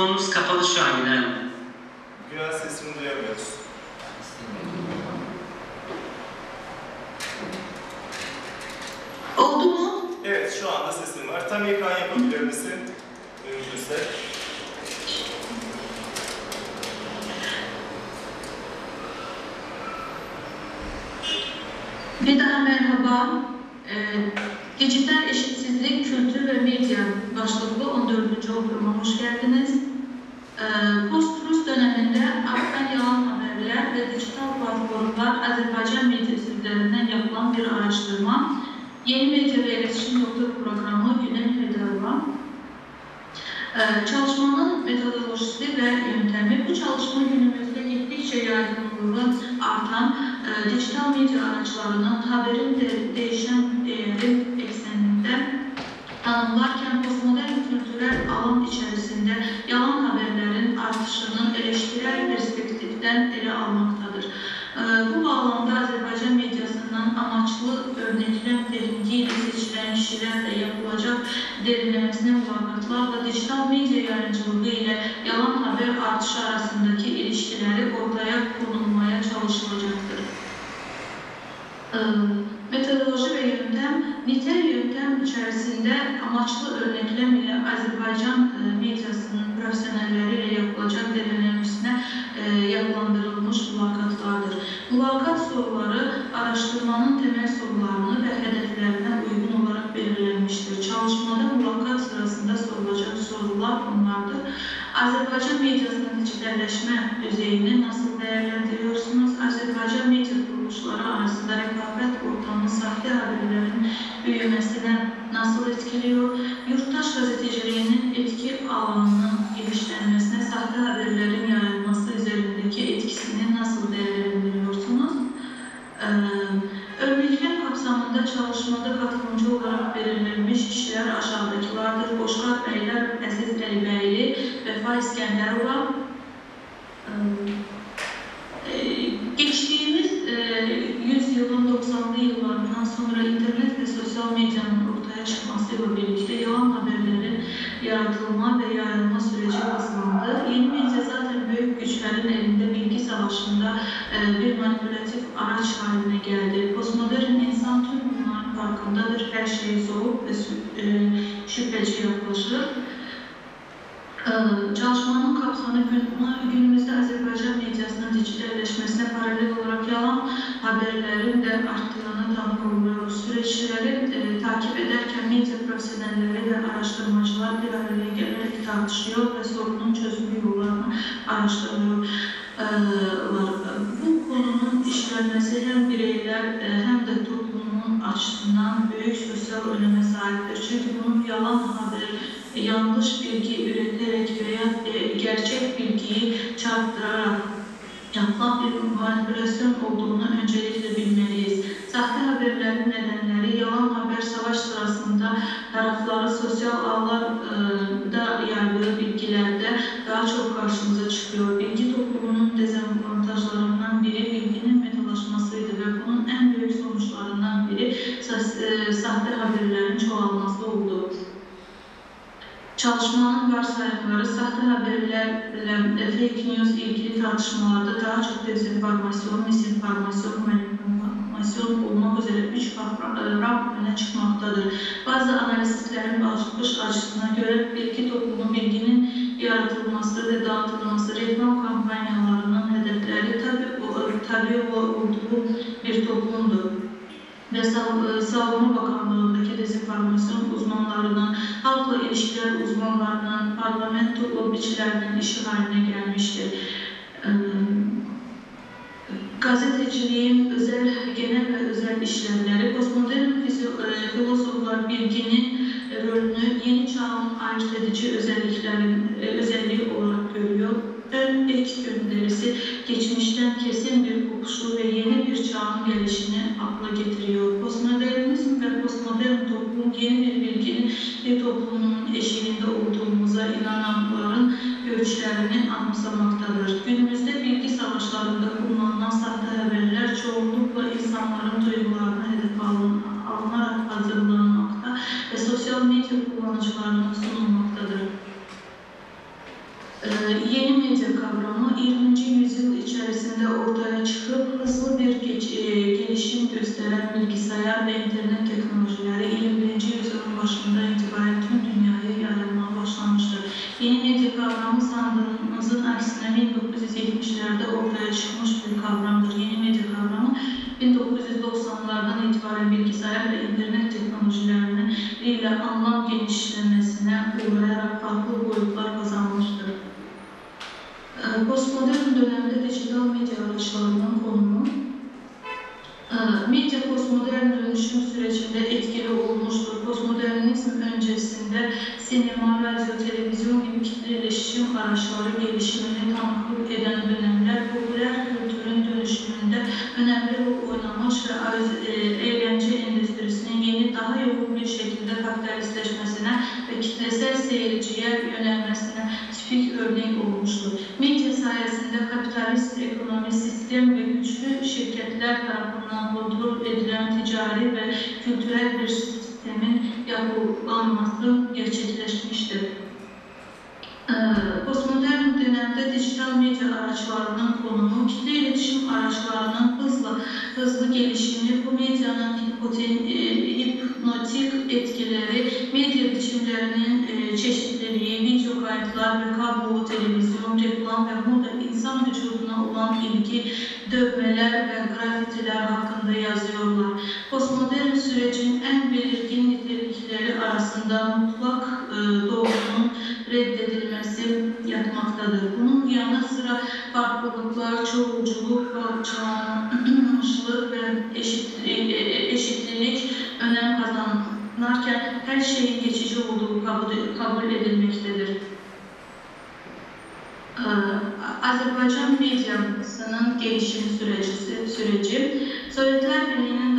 Çoğunuz kapalı şu an genel genel perspektiften ele almaktadır. Ee, bu bağlamda Azərbaycan mediasından amaçlı örnəkləm texniki ilə seçilən kişilərlə yapılacaq derinləməsinə mülaqatlarla dijital media yayıncılığı ilə yalan haber artışı arasındakı ilişkiləri ortaya konulmaya çalışılacaqdır. Ee, Metodoloji ve yöntem, nitel yöntem içerisinde amaçlı örneklem ile Azerbaycan e, medyasının profesyonelleri ile yapılacak derinlemesinə Azərbaycan mediasının digitəlləşmə düzeyini nasıl dəyərləndiriyorsunuz? Azərbaycan media quruluşları arasında rəqabət ortamı saxta haberlərin büyüməsinə nasıl etkiliyor? Yurttaş gazeteciliyinin etki alanı manipülasyon olduğunu önceliklə bilməliyik. Saxta xəbərlərin nədənləri yalan xəbər savaş sırasında tərəfləri sosial ağlarda e, yaydığı bilgilərdə daha çox qarşımıza çıxıyor. Bilgi toplumunun dezavantajlarından biri bilginin metalaşmasıydı və bunun ən böyük sonuçlarından biri saxta e, xəbərlərin çoğalması oldu. Çalışmanın varsayımları saxta xəbərlərlə e, fake tartışmalarda daha çox dezinformasyon, misinformasyon, manipülasyon olmaq üzrə üç raqam önə çıxmaqdadır. Bazı analistiklərin baxış açısına görə bilgi toplumu bilginin yaradılması və dağıtılması reklam kampaniyalarının hədəfləri təbii təbii olduğu bir toplumdur və Savunma Bakanlığındakı dezinformasyon uzmanlarının, xalqla ilişkilər uzmanlarının, parlament lobbiçilərinin işi halinə gəlmişdir. Ee, Gazeteciliğin özel, genel ve özel işlevleri, postmodern e, filozoflar bilginin rolünü yeni çağın ayırt edici özelliklerin e, özelliği olarak görüyor. Ön ek gönderisi geçmişten kesin bir kopuşu ve yeni bir çağın gelişini akla getiriyor. Postmodernizm ve postmodern toplum yeni bir bilginin bir toplumun eşiğinde olduğumuza inananların görüşlerini anımsamaktadır. Günümüzde bilgi savaşlarında kullanılan sahte haberler çoğunlukla insanların duygularına hedef alın, alınarak hazırlanmakta ve sosyal medya kullanıcılarına sunulmaktadır. Ee, yeni medya kavramı 20. yüzyıl içerisinde ortaya çıkıp hızlı bir geç- e, gelişim gösteren bilgisayar ve internet teknolojileri 21. yüzyılın başında itibaren kavramı sandığımızın aksine 1970'lerde ortaya çıkmış bir kavramdır. Yeni medya kavramı 1990'lardan itibaren bilgisayar ve internet teknolojilerinin ile anlam genişlemesine uğrayarak farklı boyutlar kazanmıştır. Postmodern dönemde dijital medya araçlarının konumu, medya postmodern dönüşüm sürecinde etkili olmuştur. Postmodernizm öncesinde sinema, radyo, televizyon gibi kitle iletişim araçları gelişimini tanıklık eden dönemler popüler kültürün dönüşümünde önemli rol oynamış ve e, eğlence endüstrisinin yeni, daha yoğun bir şekilde kapitalistleşmesine ve kitlesel seyirciye yönelmesine tipik örnek olmuştur. Medya sayesinde kapitalist ekonomi sistem ve güçlü şirketler tarafından kontrol edilen ticari ve kültürel bir sistemin yapılanması gerçekleşmiştir. Ee, Postmodern dönemde dijital medya araçlarının konumu, kitle iletişim araçlarının hızla hızlı gelişimi, bu medyanın e, hipnotik etkileri, medya biçimlerinin e, çeşitliliği, video kayıtlar ve kablo, televizyon, reklam ve moda insan vücuduna olan ilgi, dövmeler ve grafitiler hakkında yazıyorlar. Postmodern sürecin en belirgin nitelikleri arasında mutlak e, doğrunun reddedilmesi yatmaktadır. Bunun yanı sıra farklılıklar, çoğulculuk, parçalanmışlık ve eşitlik, eşitlilik önem kazanırken her şeyin geçici olduğu kabul, edilmektedir. Ee, Azerbaycan medyasının gelişim süreci, süreci Sovyetler Birliği'nin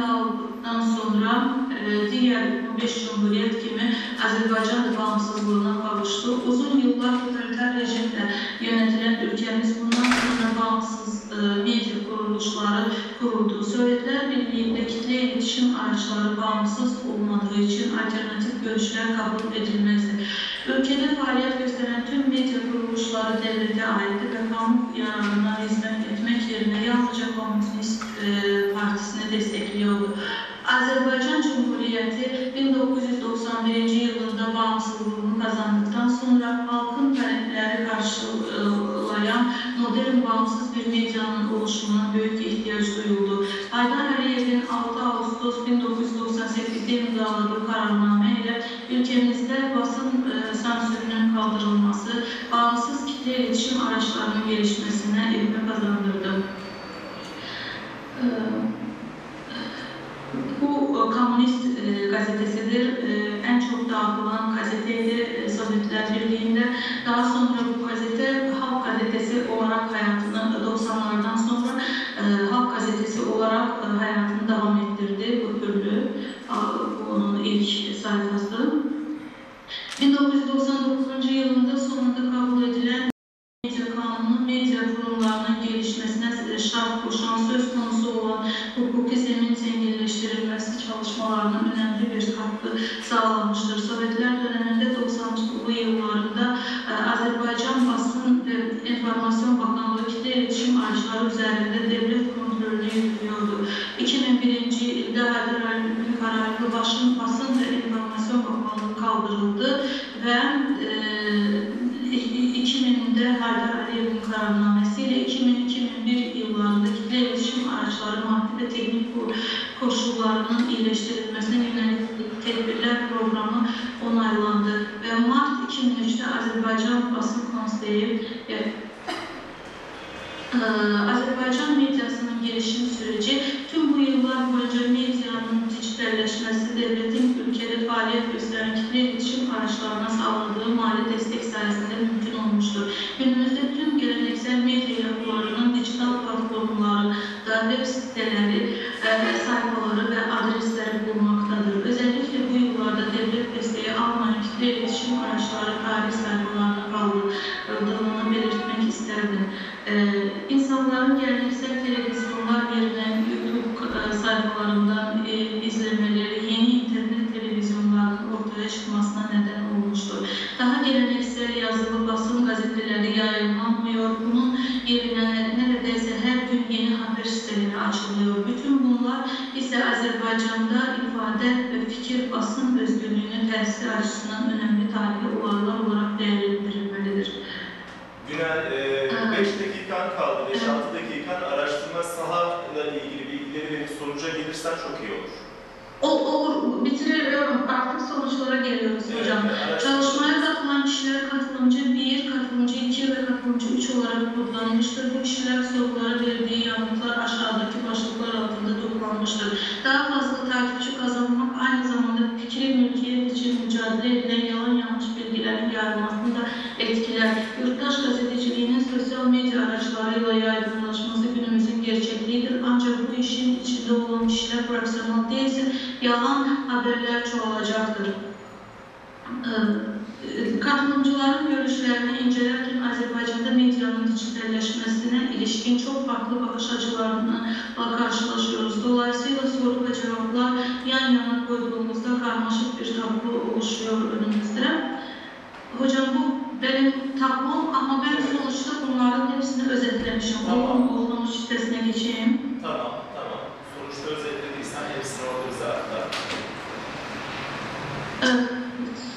dağıldıktan sonra e, diğer 15 Cumhuriyet gibi Azerbaycan da bağımsızlığına kavuştu. Uzun yıllar totaliter rejimle yönetilen ülkemiz bundan sonra bağımsız e, medya kuruluşları kuruldu. Sovyetler Birliği'nde kitle iletişim araçları bağımsız olmadığı için alternatif görüşler kabul edilmezdi. Ülkede faaliyet gösteren tüm medya kuruluşları devlete aitti ve kamu yararına hizmet etmek yerine yalnızca Komünist e, Partisi'ni destekliyordu. Azerbaycan Cumhuriyeti 1991 yılında bağımsızlığını kazandıktan sonra halkın talepleri karşılayan modern bağımsız bir medyanın oluşumuna büyük ihtiyaç duyuldu. Haydar Aliyev'in 6 Ağustos 1998'de imzaladığı kararname ile ülkemizde basın e, sansürünün kaldırılması, bağımsız kitle iletişim araçlarının gelişmesine ivme kazandırdı. Ee, e, komünist e, gazetesidir. E, en çok dağıtılan gazeteydi e, Sovyetler Birliği'nde. Daha sonra bu gazete Halk Gazetesi olarak hayatını 90'lardan sonra Halk Gazetesi olarak hayatını devam ettirdi bu türlü. Onun ilk sayfası. 1999 yılında sonunda kabul edilen medya kanunu medya kurumlarının gelişmesine şart koşan söz konusu olan hukuki zemin çalışmalarının önəmli bir haqqı sağlamışdır. Sovetlər dönəmində 90-cı illərində e, Azərbaycan basın e, və informasiyon baxnalogikdə iletişim araçları üzərində devlet kontrolünü yürüyordu. 2001-ci ildə Azərbaycan kararlı başın basın və informasiyon baxnalığı qaldırıldı və e, 2000-də Haydar Əliyevin qararnaməsi ve teknik ko- koşullarının iyileştirilmesine yönelik tedbirler programı onaylandı. Ve Mart 2003'te Azerbaycan Basın Konseyi e, Azerbaycan medyasının özetlemişim. Tamam. Sonuç sitesine geçeyim. Tamam, tamam. Sonuçta özetlediysen hepsini orada zaten. Evet.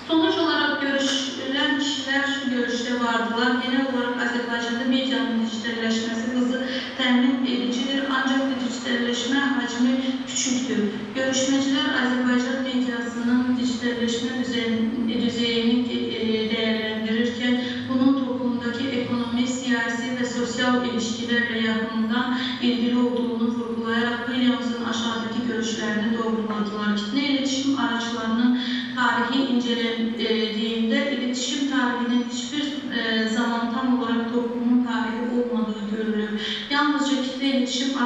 Sonuç olarak görüşülen kişiler şu görüşte vardılar. Genel olarak Azerbaycan'da medyanın dijitalleşmesi hızı temin edicidir ancak dijitalleşme hacmi küçüktür. Görüşmeciler Azerbaycan medyasının dijitalleşme düzeyini, düzeyini e, değerlendirirken bunun toplumdaki ekonomi, siyasi ve sosyal ilişkilerle yakından ilgili olduğunu vurgulayarak Williams'ın aşağıdaki görüşlerini doğruladılar. Kitle iletişim araçlarının tarihi incelendiğinde iletişim tarihinin hiçbir e, zaman tam olarak toplumun tarihi olmadığı görülür. Yalnızca kitle iletişim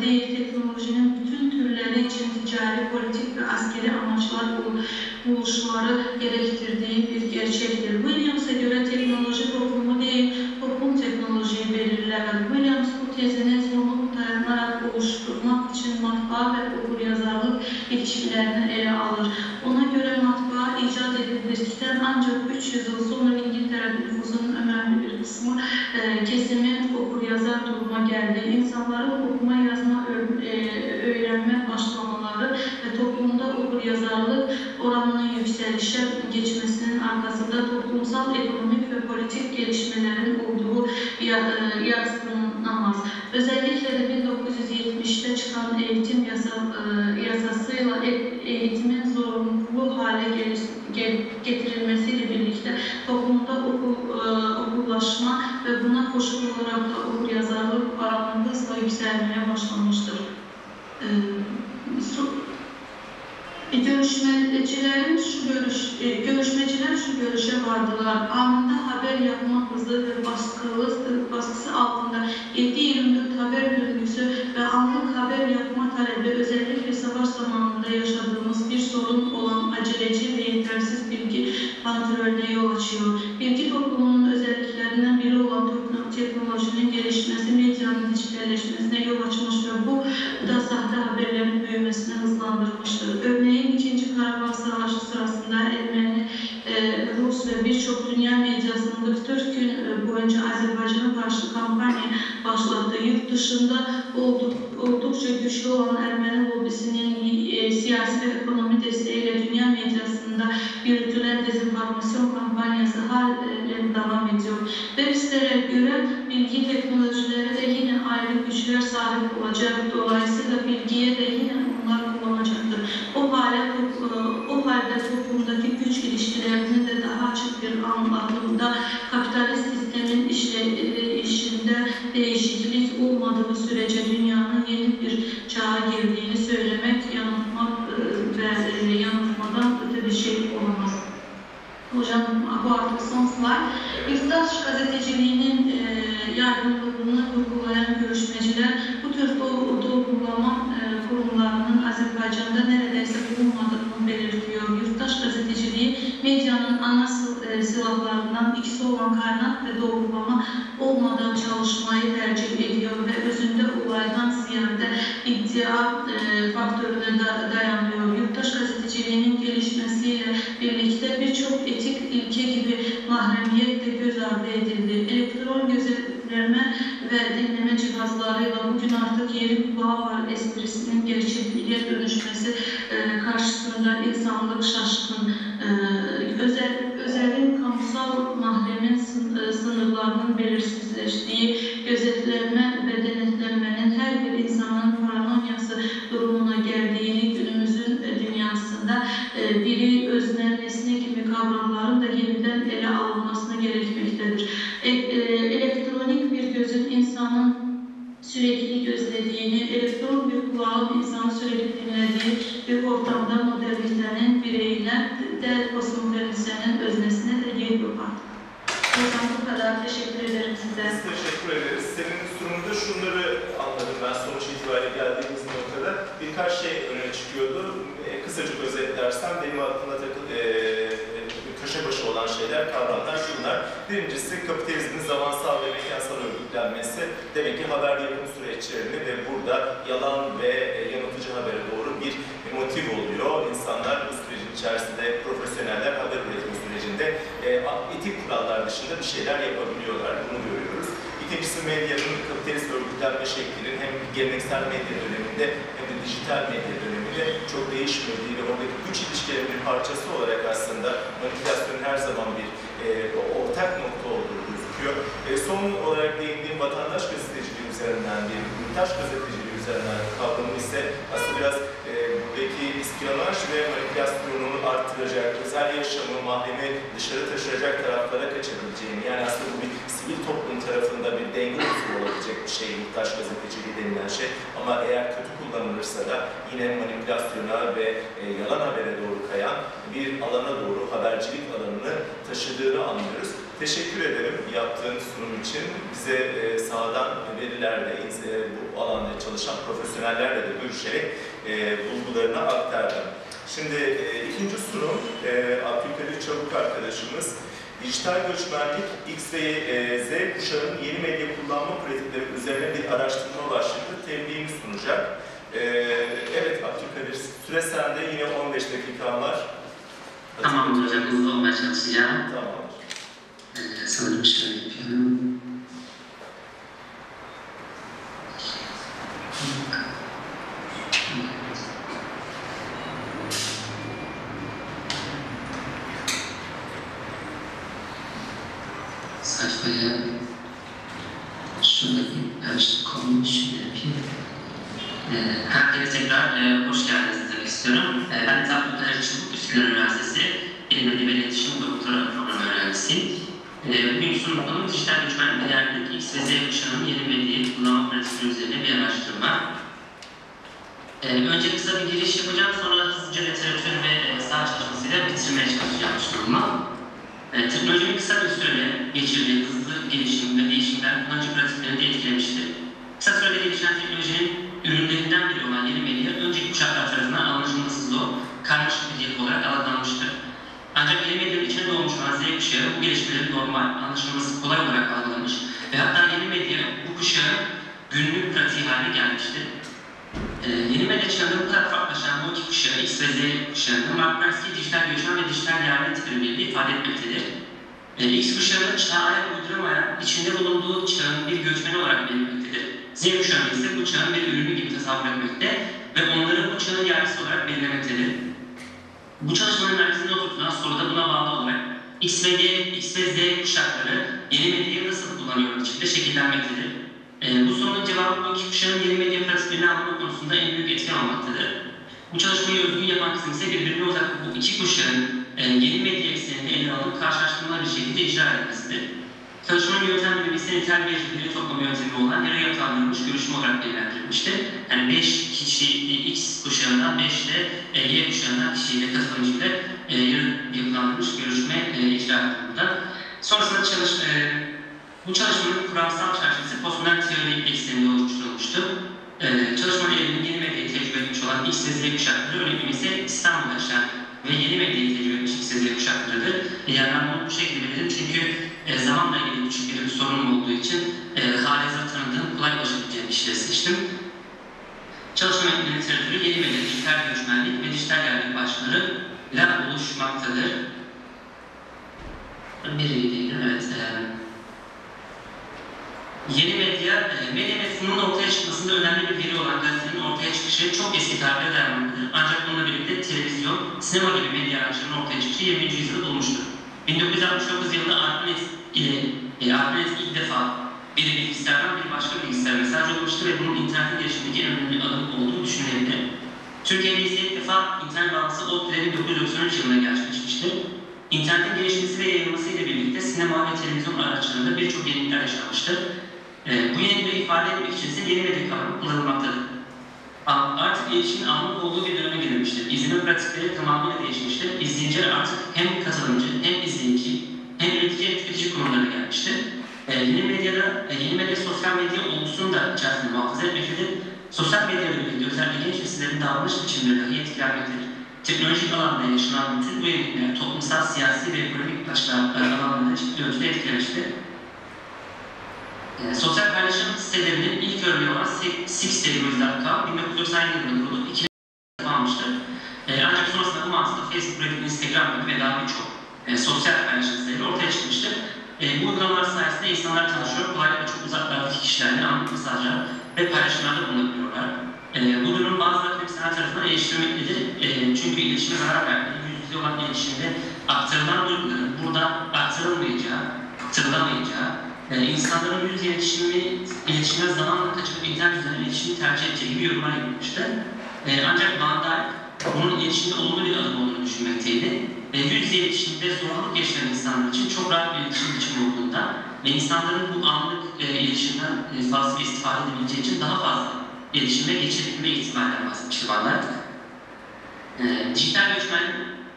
değil, teknolojinin bütün türleri için ticari, politik ve askeri amaçlar bul- buluşmaları gerektirdiği bir gerçektir. Williams'a göre teknoloji toplumu değil, toplum teknolojiyi belirler. Williams bu tezinin sonunu dayanarak oluşturmak için matbaa ve okuryazarlık ilişkilerini ele alır. Ona göre matbaa icat edildikten ancak 300 yıl sonra İngiltere nüfusunun önemli bir kısmı e, kesimi okuryazar duruma geldi. İnsanların okuma yazma okuryazarlık oranının yükselişe geçmesinin arkasında toplumsal, ekonomik ve politik gelişmelerin olduğu ya- e. Özellikle de 1970'te çıkan eğitim yasa, e, yasasıyla e- eğitimin zorunlu hale getirilmesiyle birlikte toplumda okul, okullaşma ve buna koşul olarak da okuryazarlık oranı hızla yükselmeye başlamıştır. E, so- e, Görüşmecilerin şu görüş, e, görüşmeciler şu görüşe vardılar. Anında haber yapma hızı ve baskılı, baskısı altında 7-24 haber döngüsü ve anlık haber yapma Ankara'da özellikle savaş zamanında yaşadığımız bir sorun olan aceleci ve yetersiz bilgi faktörüne yol açıyor. Bilgi toplumunun özelliklerinden biri olan teknolojinin gelişmesi, medyanın dijitalleşmesine yol açmış ve bu da sahte haberlerin büyümesini hızlandırmıştır. Örneğin 2. Karabağ Savaşı sırasında Ermeni Rus ve birçok dünya medyasının 44 gün e, boyunca Azerbaycan'a karşı kampanya başlattığı yurt dışında olduk, oldukça güçlü olan Ermeni lobisinin e, siyasi ve ekonomi desteğiyle dünya medyasında yürütülen dezenformasyon kampanyası halen devam ediyor. Web sitelere göre bilgi teknolojileri de yine ayrı güçler sahip olacak. Dolayısıyla bilgiye de yine onlar kullanacaktır. O halde, halde toplumdaki güç ilişkilerinin de daha açık bir anlatımda kapitalist sistemin işle, işinde değişiklik olmadığı sürece dünyanın yeni bir çağa girdiğini söylemek yanıltmak e, ve e, yanıltmadan öte bir şey olamaz. Hocam bu artık son slide. Yurttaş gazeteciliğinin e, yaygınlığını vurgulayan görüşmeciler bu tür doğ- doğrulama e, kurumlarının Azerbaycan'da neredeyse bulunmadığını belirtiyor. Yurttaş gazeteciliği medyanın ana sil- e, silahlarından ikisi olan kaynak ve doğrulama olmadan çalışmayı tercih ediyor ve özünde olaydan ziyade iddia e, faktörüne da- dayanıyor. Yurttaş gazeteciliğinin gelişmesiyle birlikte birçok etik ilke gibi mahremiyet de göz ardı edildi. Elektron gözetleme ve dinleme cihazlarıyla bugün artık yeri kulağı var esprisinin gerçekliğe dönüşmesi e, karşısında insanlık şaşkın. E, özel, özelin kamusal mahremin e, sınırlarının belirsizleştiği gözetleme ve denetlenmenin her bir insanın paranoyası durumuna geldiğini günümüzün e, dünyasında e, biri özne, nesne gibi kavramların da yeniden ele alınmasına gerekmektedir. E, e, elektronik bir gözün insanın sürekli gözlediğini, elektron bir kulağın insanı sürekli dinlediği bir ortamda modernitenin bireyine de postmodernizenin öznesine de yer yok artık. Hocam bu kadar. Teşekkür ederim size. Biz teşekkür ederiz. Senin sunumunda şunları anladım ben sonuç itibariyle geldiğimiz noktada. Birkaç şey öne çıkıyordu. E, kısacık özetlersem benim aklımda takıl, e, köşe başı olan şeyler, kavramlar şunlar. Birincisi kapitalizmin zamansal ve mekansal örgütlenmesi. Demek ki haber yapım süreçlerini ve burada yalan ve e, yanıltıcı habere doğru bir motiv oluyor. İnsanlar bu sürecin içerisinde profesyoneller haber üretimi sürecinde e, etik kurallar dışında bir şeyler yapabiliyorlar. Bunu görüyoruz. İkincisi medyanın kapitalist örgütlenme şeklinin hem geleneksel medya döneminde hem de dijital medya döneminde çok değişmediği ve oradaki güç ilişkilerinin bir parçası olarak aslında manipülasyonun her zaman bir e, ortak nokta olduğu gözüküyor. E, son olarak değindiğim vatandaş gazeteciliği üzerinden bir yurttaş gazeteciliği üzerinden kavramı ise aslında biraz buradaki ispiyonaj ve manipülasyonu arttıracak, özel yaşamı, mahremi dışarı taşıracak taraflara kaçabileceğini, yani aslında bu bir sivil toplum tarafında bir denge unsuru olabilecek bir şey, yurttaş gazeteciliği denilen şey. Ama eğer kötü kullanılırsa da yine manipülasyona ve e, yalan habere doğru kayan bir alana doğru habercilik alanını taşıdığını anlıyoruz. Teşekkür ederim yaptığın sunum için. Bize e, sahadan verilerle, e, bu alanda çalışan profesyonellerle de görüşerek e, bulgularını aktardım. Şimdi e, ikinci sunum e, Abdülkadir Çabuk arkadaşımız Dijital göçmenlik X ve e, Z kuşağının yeni medya kullanma pratikleri üzerine bir araştırma başlıklı tebliğini sunacak. E, evet Abdülkadir, süre sende yine 15 dakikan var. Tamamdır hocam, hızlı olmaya çalışacağım. Tamamdır. Ee, sanırım şöyle yapıyorum. Sayfaya şuradaki karışık konuyu şöyle yapayım. Ee, herkese tekrar e, hoş geldiniz demek istiyorum. E, ben Abdülkadir Çubuk, Üsküdar Üniversitesi Bilim Edebi İletişim Doktora Programı öğrencisiyim. E, bugün sunum konum dijital göçmen medyadaki X ve Z kuşağının yeni medyayı kullanma pratikleri üzerine bir araştırma. E, önce kısa bir giriş yapacağım, sonra hızlıca literatür ve e, saha çalışmasıyla bitirmeye çalışacağım sunumu. E, teknolojinin kısa bir sürede geçirdiği hızlı gelişim ve değişimler kullanıcı pratiklerini de etkilemiştir. Kısa sürede gelişen teknolojinin ürünlerinden biri olan yeni medya önceki kuşaklar tarafından anlaşılması zor, karmaşık bir dil olarak algılanmıştır. Ancak yeni medyanın içine doğmuş olan Z kuşağı bu gelişmeleri normal, anlaşılması kolay olarak algılamış ve hatta yeni medya bu kuşağın günlük pratiği haline gelmiştir. Ee, yeni medya çağında bu kadar farklılaşan bu iki kuşağı, X ve Z kuşağında Mark Bernstein dijital göçmen ve dijital yerli terimleriyle ifade etmektedir. Ee, X kuşağı çağa ayak uyduramayan, içinde bulunduğu çağın bir göçmeni olarak belirtmektedir. Z kuşağı ise bu çağın bir ürünü gibi tasavvur etmekte ve onları bu çağın yerlisi olarak belirlemektedir. Bu çalışmanın merkezinde oturtulan soruda buna bağlı olarak X ve Y, X ve Z kuşakları yeni medyayı nasıl kullanıyor biçimde şekillenmektedir. Ee, bu sorunun cevabı bu iki kuşağın yeni medya pratiklerini anlama konusunda en büyük etken olmaktadır. Bu çalışmayı özgün yapan kısım ise birbirine uzak bu iki kuşağın e, yeni medya eksenini ele alıp karşılaştırmalı bir şekilde icra etmesidir. Çalışmanın yöntemleri ise nitel bir veri toplama yöntemi olan yarı yapılandırılmış görüşme olarak değerlendirilmiştir. Yani 5 kişi e, X kuşağından 5 de e, Y kuşağından kişiyle katılmış bir e, yapılandırılmış görüşme e, icra edildi burada. Sonrasında çalış, e, bu çalışmanın kuramsal çerçevesi postmodern teori ekseninde oluşturulmuştu. E, çalışmanın evrinin yeni medyayı tecrübe etmiş olan X ve Z kuşakları örneğin ise İstanbul'da yaşayan ve yeni medyayı tecrübe Z kuşaklarıdır. E, yani ben bunu bu şekilde belirledim çünkü e, zamanla ilgili küçük bir sorunum olduğu için e, hali hazırda tanıdığım kolay ulaşabileceğim kişileri seçtim. Çalışma metni literatürü yeni medya, dijital göçmenlik ve dijital yerlik başlıklarıyla oluşmaktadır. Biri değil, evet. E, yeni medya, e, medya mefhumunun ortaya çıkmasında önemli bir veri olan gazetenin ortaya çıkışı çok eski tarihe dayanmaktadır. Ancak bununla birlikte televizyon, sinema gibi medya araçlarının ortaya çıkışı 20. yüzyılda bulmuştur. 1969 yılında Arpanet ile e, Arpanet ilk defa bir bilgisayardan bir başka bilgisayar mesaj olmuştu ve bunun internetin gelişimindeki en önemli adım olduğu düşünülebilir. Türkiye'de ise ilk defa internet bağlantısı ODTÜ'de 1993 yılında gerçekleşmiştir. İnternetin gelişmesi ve yayılması ile birlikte sinema ve televizyon araçlarında birçok yenilikler yaşanmıştır. E, bu yenilikleri ifade etmek için ise yeni medya kavramı kullanılmaktadır. Artık iletişimin anlık olduğu bir döneme girilmiştir. İzleme pratikleri tamamıyla değişmiştir. İzleyiciler artık hem katılımcı, hem izleyici, hem üretici, hem tüketici konumlarına gelmiştir. E, yeni medyada, e, yeni medya sosyal medya olgusunu da içerisinde muhafaza etmektedir. Sosyal medya ile birlikte özellikle genç nesillerin davranış biçimleri dahi etkilenmektedir. Teknolojik alanda yaşanan bütün bu yenilikler toplumsal, siyasi ve ekonomik başka e, alanlarda ciddi ölçüde etkilemiştir. E, sosyal paylaşım sitelerinin ilk örneği olan sixtables.com 1997 yılında kurulup 2000 almıştır. E, ancak sonrasında bu mantıkla Facebook, Reddit, Instagram gibi ve daha birçok e, sosyal paylaşım siteleri ortaya çıkmıştır. E, bu uygulamalar sayesinde insanlar tanışıyor, kolaylıkla çok uzaklardaki kişilerle anlık mesajlar ve paylaşımlarda bulunabiliyorlar. E, bu durum bazı akademisyenler tarafından eleştirilmektedir. E, çünkü iletişime zarar verdiği, yüz yüze olan iletişimde aktarılan duyguların burada aktarılmayacağı, aktarılamayacağı, e, insanların yüz iletişimi, iletişime zamanla kaçıp internet üzerinden iletişimi tercih edeceği gibi yorumlar yapılmıştı. E, ancak Van bunun iletişimde olumlu bir adım olduğunu düşünmekteydi. Ve yüz iletişimde zorluk yaşayan insanlar için çok rahat bir iletişim biçimi olduğunda ve insanların bu anlık e, iletişimden e, fazla istifade edebileceği için daha fazla iletişime geçebilme ihtimalinden bahsetmişti Van Dijk. E, dijital göçmen,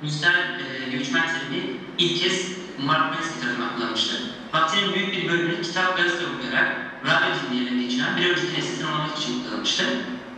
dijital e, göçmen terimi ilk kez Mark Bensky tarafından kullanmıştır. Vaktinin büyük bir bölümünü kitap, gazete okuyarak, radyo dinleyerek geçiren bir önceki nesil tanımlamak için kullanılmıştır.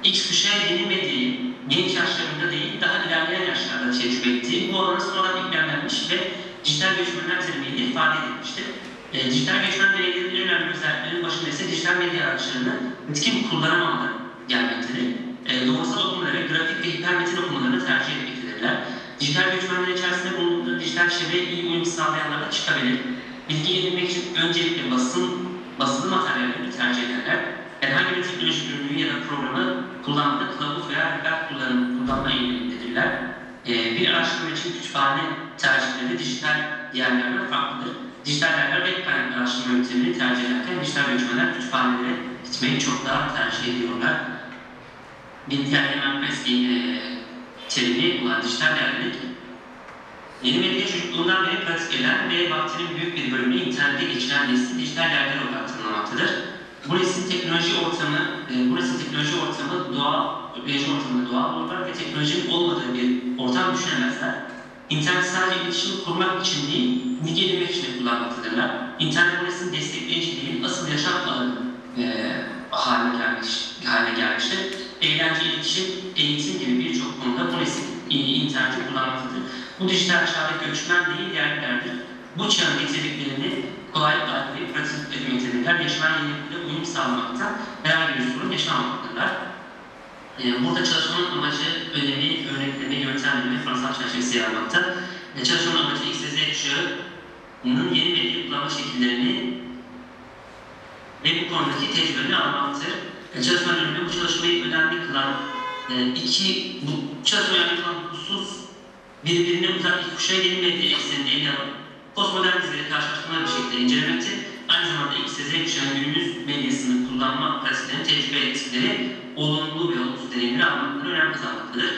X kuşağı yeni medyayı genç yaşlarında değil, daha ilerleyen yaşlarda tecrübe ettiği, bu alana sonradan ikramlenmiş ve dijital göçmenler terimiyle ifade edilmiştir. E, dijital göçmen bireylerin en önemli özelliklerinin başında ise dijital medya araçlarını etkin kullanamamaları gelmektedir. E, doğrusal okumaları, grafik ve hipermetin okumalarını tercih etmektedirler. Dijital göçmenler içerisinde bulundukları dijital çevreye iyi uyum sağlayanlar da çıkabilir bilgi edinmek için öncelikle basın, basılı materyallerini tercih edenler, herhangi bir teknoloji ürünü ya da programı kullandığı kılavuz veya rehber kullanım, kullanma eğilimindedirler. Ee, bir araştırma için kütüphane tercihleri dijital yerlerden farklıdır. Dijital yerler web kaynaklı araştırma yöntemini tercih ederken dijital ölçmeler kütüphanelere gitmeyi çok daha tercih ediyorlar. Bir diğer hemen press e, terimi olan dijital değerlilik 21. çocukluğundan beri pratik edilen ve vaktinin büyük bir bölümü internette geçiren nesli dijital yerler olarak yerlere odaklanmaktadır. Burası teknoloji ortamı, e, burası teknoloji ortamı doğal, öpeleyici ortamında doğal olurlar ve teknolojinin olmadığı bir ortam düşünemezler. İnternet sadece iletişim kurmak için değil, nitelemek için de kullanmaktadırlar. İnternet bu burasının destekleyici değil, asıl yaşam alanı e, haline gelmiş, haline gelmiştir. Eğlence, iletişim, eğitim gibi birçok konuda burası e, interneti kullanmaktadır. Bu dijital çağda göçmen değil yerlilerdir. Bu çağın getirdiklerini kolaylıkla algılayıp pratik etmektedirler. Yaşanan yenilikle uyum sağlamakta herhangi bir sorun yaşamamaktadır. E, burada çalışmanın amacı, önemi, örnekleme, yöntemleri ve Fransız çerçevesi yer almakta. E, çalışmanın amacı X ve Z kuşağının yeni medya kullanma şekillerini ve bu konudaki tecrübelerini almaktır. E, çalışmanın önemi bu çalışmayı önemli kılan e, iki, bu çalışmayı önemli kılan husus birbirine uzak iki kuşağı yeni medya ekseninde ele alıp postmodern dizileri karşılaştırmalı bir şekilde incelemektir. Aynı zamanda ve Z kuşağının günümüz medyasını kullanma pratiklerini, tecrübe ettikleri olumlu ve olumsuz deneyimleri almakları önem kazanmaktadır.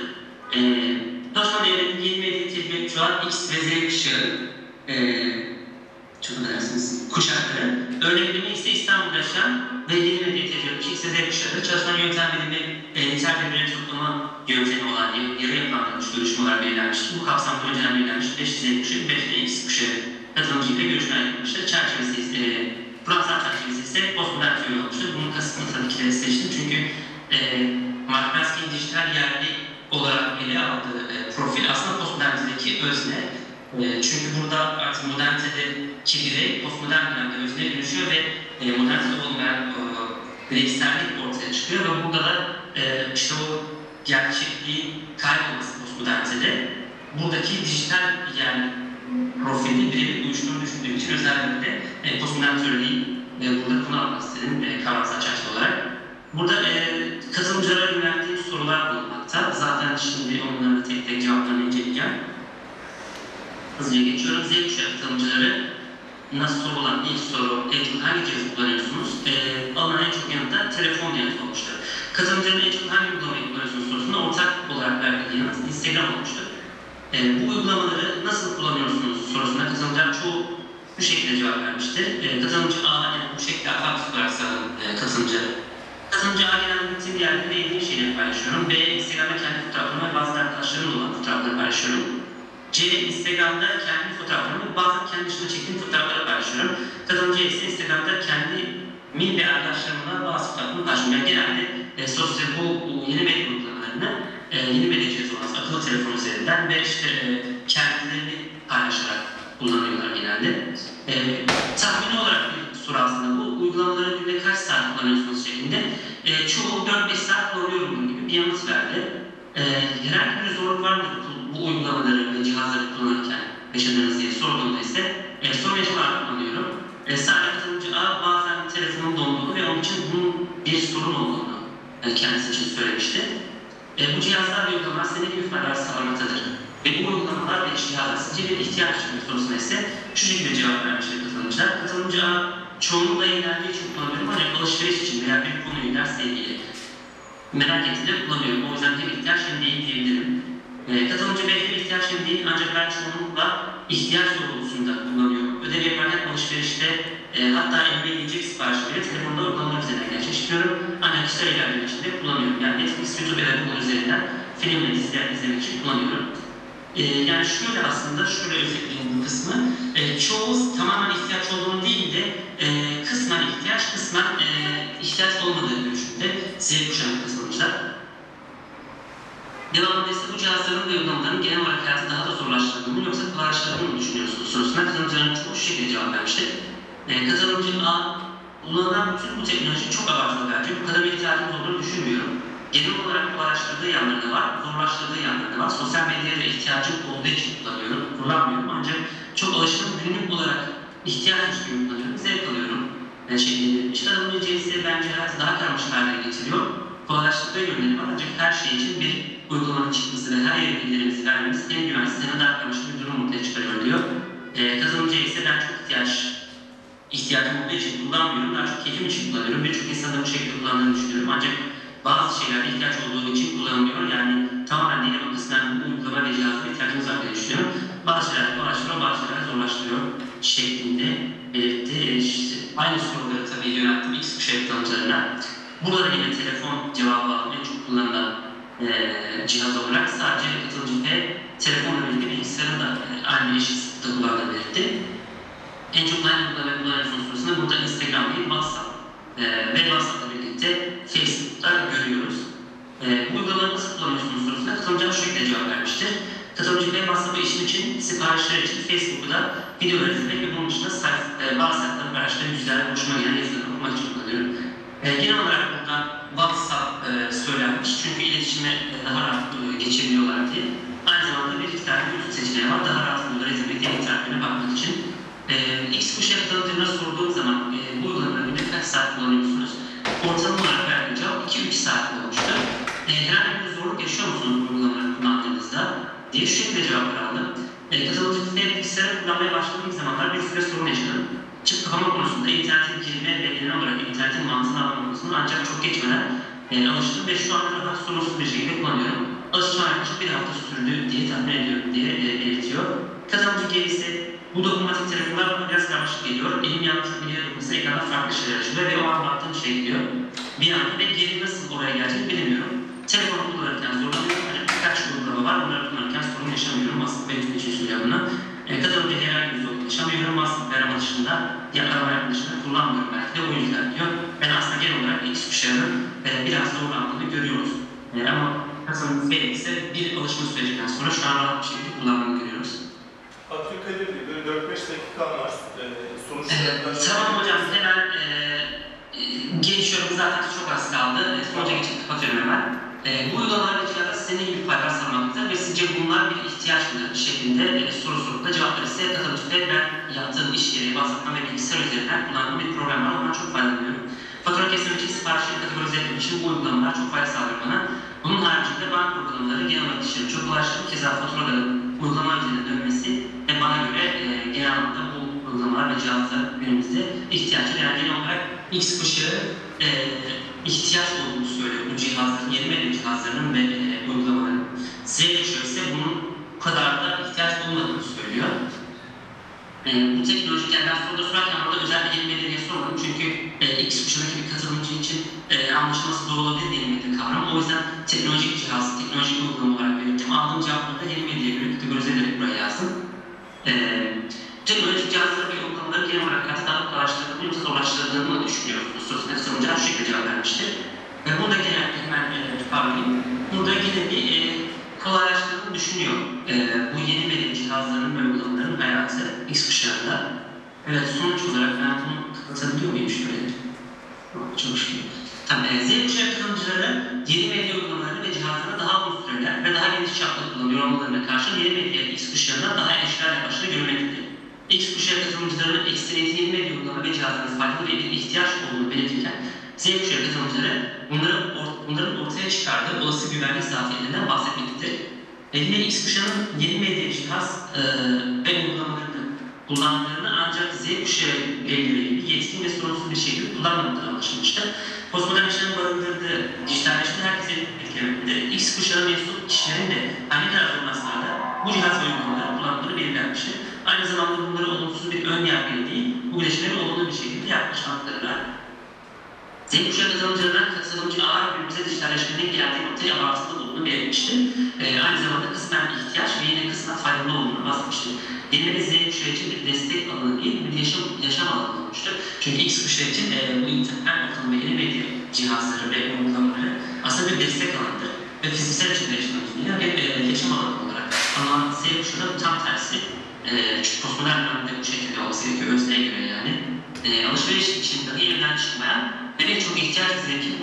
Ee, Çalışma devletinin yeni medya tecrübe kuşağı X ve Z kuşağı ee, çok affedersiniz, kuşakları. Örnekleme ise İstanbul'da yaşayan ve yeni medya tecrübe X ve Z kuşağı. Çalışma yöntem bilimi, e, bilimleri toplama yöntemi olan yarı, yapılandırılmış görüşme olarak belirlenmiştir. Bu kapsamda önceden belirlenmiş 5 Z kuşağı, 5 de X kuşağı katılımcıyla görüşmeler yapılmıştır. Çerçevesi e, Fransız çerçevesi ise postmodern teori olmuştur. Bunun kasıtını tabii ki de seçtim çünkü e, Mark Mansky'in dijital yerli olarak ele aldığı e, profil aslında postmodernitedeki özne. E, çünkü burada artık modernitedeki birey postmodern dönemde özne dönüşüyor ve e, modernitede olmayan e, bireysellik ortaya çıkıyor ve burada da e, işte o gerçekliğin kaybolması postmodernitede buradaki dijital yani profili birebir uyuştuğunu düşündüğüm için özellikle e, postmodern teoriyi e, burada konu almak istedim e, kavramsal çerçeve olarak. Burada e, katılımcılara yönelttiğim sorular bulunmakta. Zaten şimdi onların da tek tek cevaplarını inceleyeceğim. Hızlıca geçiyorum. Z kuşağı katılımcıları nasıl soru olan ilk soru, en hangi cihazı kullanıyorsunuz? E, alınan en çok yanıtta telefon yanıtı olmuştur. Katılımcıların en çok hangi uygulamayı kullanıyorsunuz sorusuna ortak olarak verdiği yanıt Instagram olmuştur. E, bu uygulamaları nasıl kullanıyorsunuz sorusuna katılımcılar çoğu bu şekilde cevap vermiştir. E, katılımcı A, yani bu şekilde aktif olarak sanırım e, katılımcı Katılımcı A genelde gittiğim yerde beğendiğim şeyleri paylaşıyorum. B, Instagram'da kendi fotoğraflarımı ve bazı arkadaşlarımla olan fotoğrafları paylaşıyorum. C, Instagram'da kendi fotoğraflarımı bazen kendi dışında çektiğim fotoğrafları paylaşıyorum. Katılımcı ise Instagram'da kendi min ve arkadaşlarımla bazı fotoğraflarımı paylaşıyorum. Yani genelde e, sosyal bu yeni medya uygulamalarını e, yeni medya cihazı olan akıllı telefon üzerinden ve işte e, kendilerini paylaşarak kullanıyorlar genelde. E, tahmini olarak bir soru aslında bu. Uygulamaları günde kaç saat kullanıyorsunuz şeklinde. E, çoğu 4-5 saat kullanıyorum gibi bir yanıt verdi. E, herhangi bir zorluk var mı bu, bu uygulamaları ve cihazları kullanırken yaşadığınız diye sorduğumda ise e, sorun yaşamarak kullanıyorum. E, sadece katılımcı A bazen telefonun donduğunu ve onun için bunun bir sorun olduğunu e, kendisi için söylemişti. E, bu cihazlar ve uygulamalar size ne gibi faydalar sağlamaktadır? Ve bu uygulamalar ve cihazlar sizce bir ihtiyaç mı sorusuna ise şu şekilde cevap vermiştir katılımcılar. Katılımcı A çoğunlukla eğlendiği için kullanıyorum ancak alışveriş için veya bir konuyu dersle ilgili merak ettiğinde kullanıyorum. O yüzden hem ihtiyaç hem değil diyebilirim. E, katılımcı bir ihtiyaç hem değil ancak ben çoğunlukla ihtiyaç doğrultusunda kullanıyorum. Ödev yaparken alışverişte e, hatta evime yiyecek sipariş bile telefonda uygulamalar üzerinden gerçekleştiriyorum. Ancak kişisel ilerleme için de kullanıyorum. Yani Netflix, YouTube ya da Google üzerinden film ve diziler izlemek için kullanıyorum. E, yani şöyle aslında, şöyle özetleyeyim bu kısmı. E, çoğu tamamen ihtiyaç olduğunu değil de e, kısmen ihtiyaç, kısmen e, ihtiyaç olmadığı görüşünde Z kuşağına katılmışlar. Devamında ise bu cihazların ve uygulamaların genel olarak hayatı daha da zorlaştırdığını yoksa kolaylaştırdığını mı düşünüyorsunuz sorusuna katılımcıların çoğu şu şekilde cevap vermiştir. E, katılımcı A, kullanılan bütün bu teknoloji çok abartılı bence. Bu kadar bir ihtiyacımız olduğunu düşünmüyorum. Genel olarak kolaylaştırdığı yanları var, zorlaştırdığı yanları da var. Sosyal medyaya da ihtiyacım olduğu için kullanıyorum, kullanmıyorum. Ancak çok alışkın günlük olarak ihtiyaç gibi kullanıyorum, zevk alıyorum. E, şeklinde. İşte adamın ise bence hayatı daha karmaşık hale getiriyor. Kolaylaştırdığı yönleri var ancak her şey için bir uygulamanın çıkması ve her yere bilgilerimizi vermemiz hem güvensiz hem daha karmaşık bir durum ortaya çıkarıyor diyor. E, katılımcı ise ben çok ihtiyaç ihtiyacım olduğu için kullanmıyorum. Daha çok keyfim için kullanıyorum. Birçok insanın bu şekilde kullandığını düşünüyorum. Ancak bazı şeylerde ihtiyaç olduğu için kullanılıyor. Yani tamamen değil ama kısmen uygulama cihazlara ihtiyacımız var diye. Bazı şeyler kolaylaştırıyor, bazı şeyler zorlaştırıyor şeklinde belirtti. E, işte aynı soruları tabii yönelttim X kuşağı katılımcılarına. Burada da yine telefon cevabı alan en çok kullanılan e, cihaz olarak sadece katılımcı ve telefonla birlikte bilgisayarın da e, aynı eşit sıklıkta kullandığını belirtti. En çok hangi uygulamayı kullanıyorsunuz sorusunda burada Instagram değil WhatsApp e, ve WhatsApp'la birlikte Facebook'ta görüyoruz. E, bu uygulamaları nasıl kullanıyorsunuz sorusuna katılımcılar şu şekilde cevap vermiştir. Katılımcı ve WhatsApp'ı işin için, siparişler için Facebook'ta videolar izlemek ve bunun dışında sayf, e, bazı sayfaların paylaştığı güzel, hoşuma gelen yazıları okumak için kullanıyorum. E, genel olarak burada WhatsApp e, söylenmiş. Çünkü iletişime e, daha rahat e, geçebiliyorlar diye. Aynı zamanda bir iki tane YouTube seçeneği var. Daha rahat bunları izlemek, diğer internetine bakmak için. E, X kuşağı e, bu kaç saat kullanıyorsunuz? Ortalama olarak verdiğim cevap 2-3 saat olmuştu. E, herhangi bir zorluk yaşıyor musunuz bu uygulamaları kullandığınızda? diye şu şekilde cevaplar aldım. E, katılımcı bilgisayarı kullanmaya başladığım zamanlar bir süre sorun yaşadım. Çift kapama konusunda internetin girme ve genel olarak internetin mantığını anlama ancak çok geçmeden e, alıştım ve şu anda rahat sorunsuz bir şekilde kullanıyorum. Alışmam yaklaşık bir hafta sürdü diye tahmin ediyorum diye e, belirtiyor. Katılımcı G ise bu dokunmatik telefonlar biraz karmaşık geliyor. Elim yanlış bir dokunması ekranda farklı şeyler açılıyor ve o an baktığım şey diyor. Bir anda ve geri nasıl oraya gelecek bilemiyorum. Telefonu kullanırken zorlanıyorum. Hani birkaç uygulama var. Bunları kullanırken sorun yaşamıyorum. Aslında benim için söylüyor bunu. E, katılımcı herhangi bir zorluk yaşamıyorum. Aslında arama dışında ya arama dışında kullanmıyorum belki de o yüzden diyor. Ben aslında genel olarak X kuşağının e, biraz zorlandığını görüyoruz. E, ama katılımcı B ise bir alışma sürecinden sonra şu an rahat bir şekilde kullandığını görüyoruz. Abdülkadir Bey, böyle 4-5 dakikan var. Ee, sonuçlarından tamam hocam hemen e, e, geçiyorum zaten çok az kaldı. E, sonuca geçip kapatıyorum hemen. E, bu uygulamalar cihazlar size ne gibi faydalar sağlamaktadır ve sizce bunlar bir ihtiyaç mıdır şeklinde e, soru sorup da cevapları size katılımcıda ben yaptığım iş yeri, WhatsApp'tan ve bilgisayar üzerinden kullandığım bir program var. Ondan çok faydalanıyorum. Fatura kesmek için, siparişleri kategorize etmek için bu uygulamalar çok fayda sağlıyor bana. Bunun haricinde banka uygulamaları genel olarak işleri çok ulaştırıyor. Keza faturaların uygulama üzerine dönmesi ve bana göre e, genel anlamda bu uygulamalar ve cihazlar günümüzde ihtiyaçlı. Yani genel olarak X kuşağı e, ihtiyaç olduğunu söylüyor bu cihazların, yeni medya cihazlarının ve e, uygulamaların. Z kuşağı ise bunun bu kadar da ihtiyaç olmadığını söylüyor. E, bu teknolojik yani ben soruda sorarken orada özel bir yeni medya diye sormadım çünkü e, X kuşağındaki bir katılımcı için e, anlaşılması zor olabilir yeni medya kavramı. O yüzden teknolojik cihaz, teknolojik uygulama olarak belirteceğim. Aldığım cevapları da yeni medyaya göre kategorize ederek buraya yazdım. E, teknolojik cihazları ve uygulamaları genel olarak kolaylaştırdığını yoksa zorlaştırdığını düşünüyorsunuz. Sorusuna sorunca şu şekilde cevap vermiştir. Ve burada genellikle hemen e, toparlayayım. Burada yine bir e, kolaylaştırdığını düşünüyor. E, bu yeni medya cihazlarının ve uygulamaların hayatı X kuşağında. Evet sonuç olarak ben bunu kapatabiliyor muyum şöyle? Çok şükür. Tamam, e, Z kuşağı katılımcıları yeni medya uygulamaları ve cihazlarını daha uzun süreler ve daha geniş çaplı kullanıyor olmalarına karşı yeni medya X kuşağında daha eşler yaklaşığı görülmektedir. X kuşağı katılımcılarının ekstremiyeti yeni medya uygulama ve cihazlarının faydalı ve bir ihtiyaç olduğunu belirtirken Z kuşağı katılımcıları bunların, or, bunların ortaya çıkardığı olası güvenlik zafiyetinden bahsetmektedir. E yine X kuşağının yeni medya cihaz e, ve uygulamalarını kullandığını ancak Z kuşağı bireyleri gibi yetkin ve sorunsuz bir şekilde kullanmadığı anlaşılmıştır. Postmodern çağın barındırdığı dijitalleşme herkese etkilemektedir. X kuşağı mensup kişilerin de her ne kadar olmasına da bu cihaz ve uygulamaları kullanmaları belirlenmiştir. Aynı zamanda bunları olumsuz bir ön yargıyla değil, bu gelişmeleri olumlu bir şekilde yaklaşmaktadırlar. Z kuşağı katılımcılarından katılımcı ağır günümüze dijitalleşmenin geldiği noktaya abartılı olduğunu belirtmiştir. Ee, aynı zamanda kısmen ihtiyaç ve yine kısmen faydalı olduğunu bahsetmiştir. Yine de Z kuşağı için bir destek alanı değil, bir yaşam, yaşam alanı olmuştur. Çünkü X kuşağı için e, bu internet ortamı ve yeni medya cihazları ve uygulamaları aslında bir destek alanıdır. Ve fiziksel içinde yaşanan dünya bir e, yaşam alanı olarak. Ama Z kuşağı tam tersi. E, çünkü postmodern dönemde bu şekilde olması gerekiyor, özneğe göre yani. E, alışveriş için dahi evden çıkmayan ve çok ihtiyaç zevki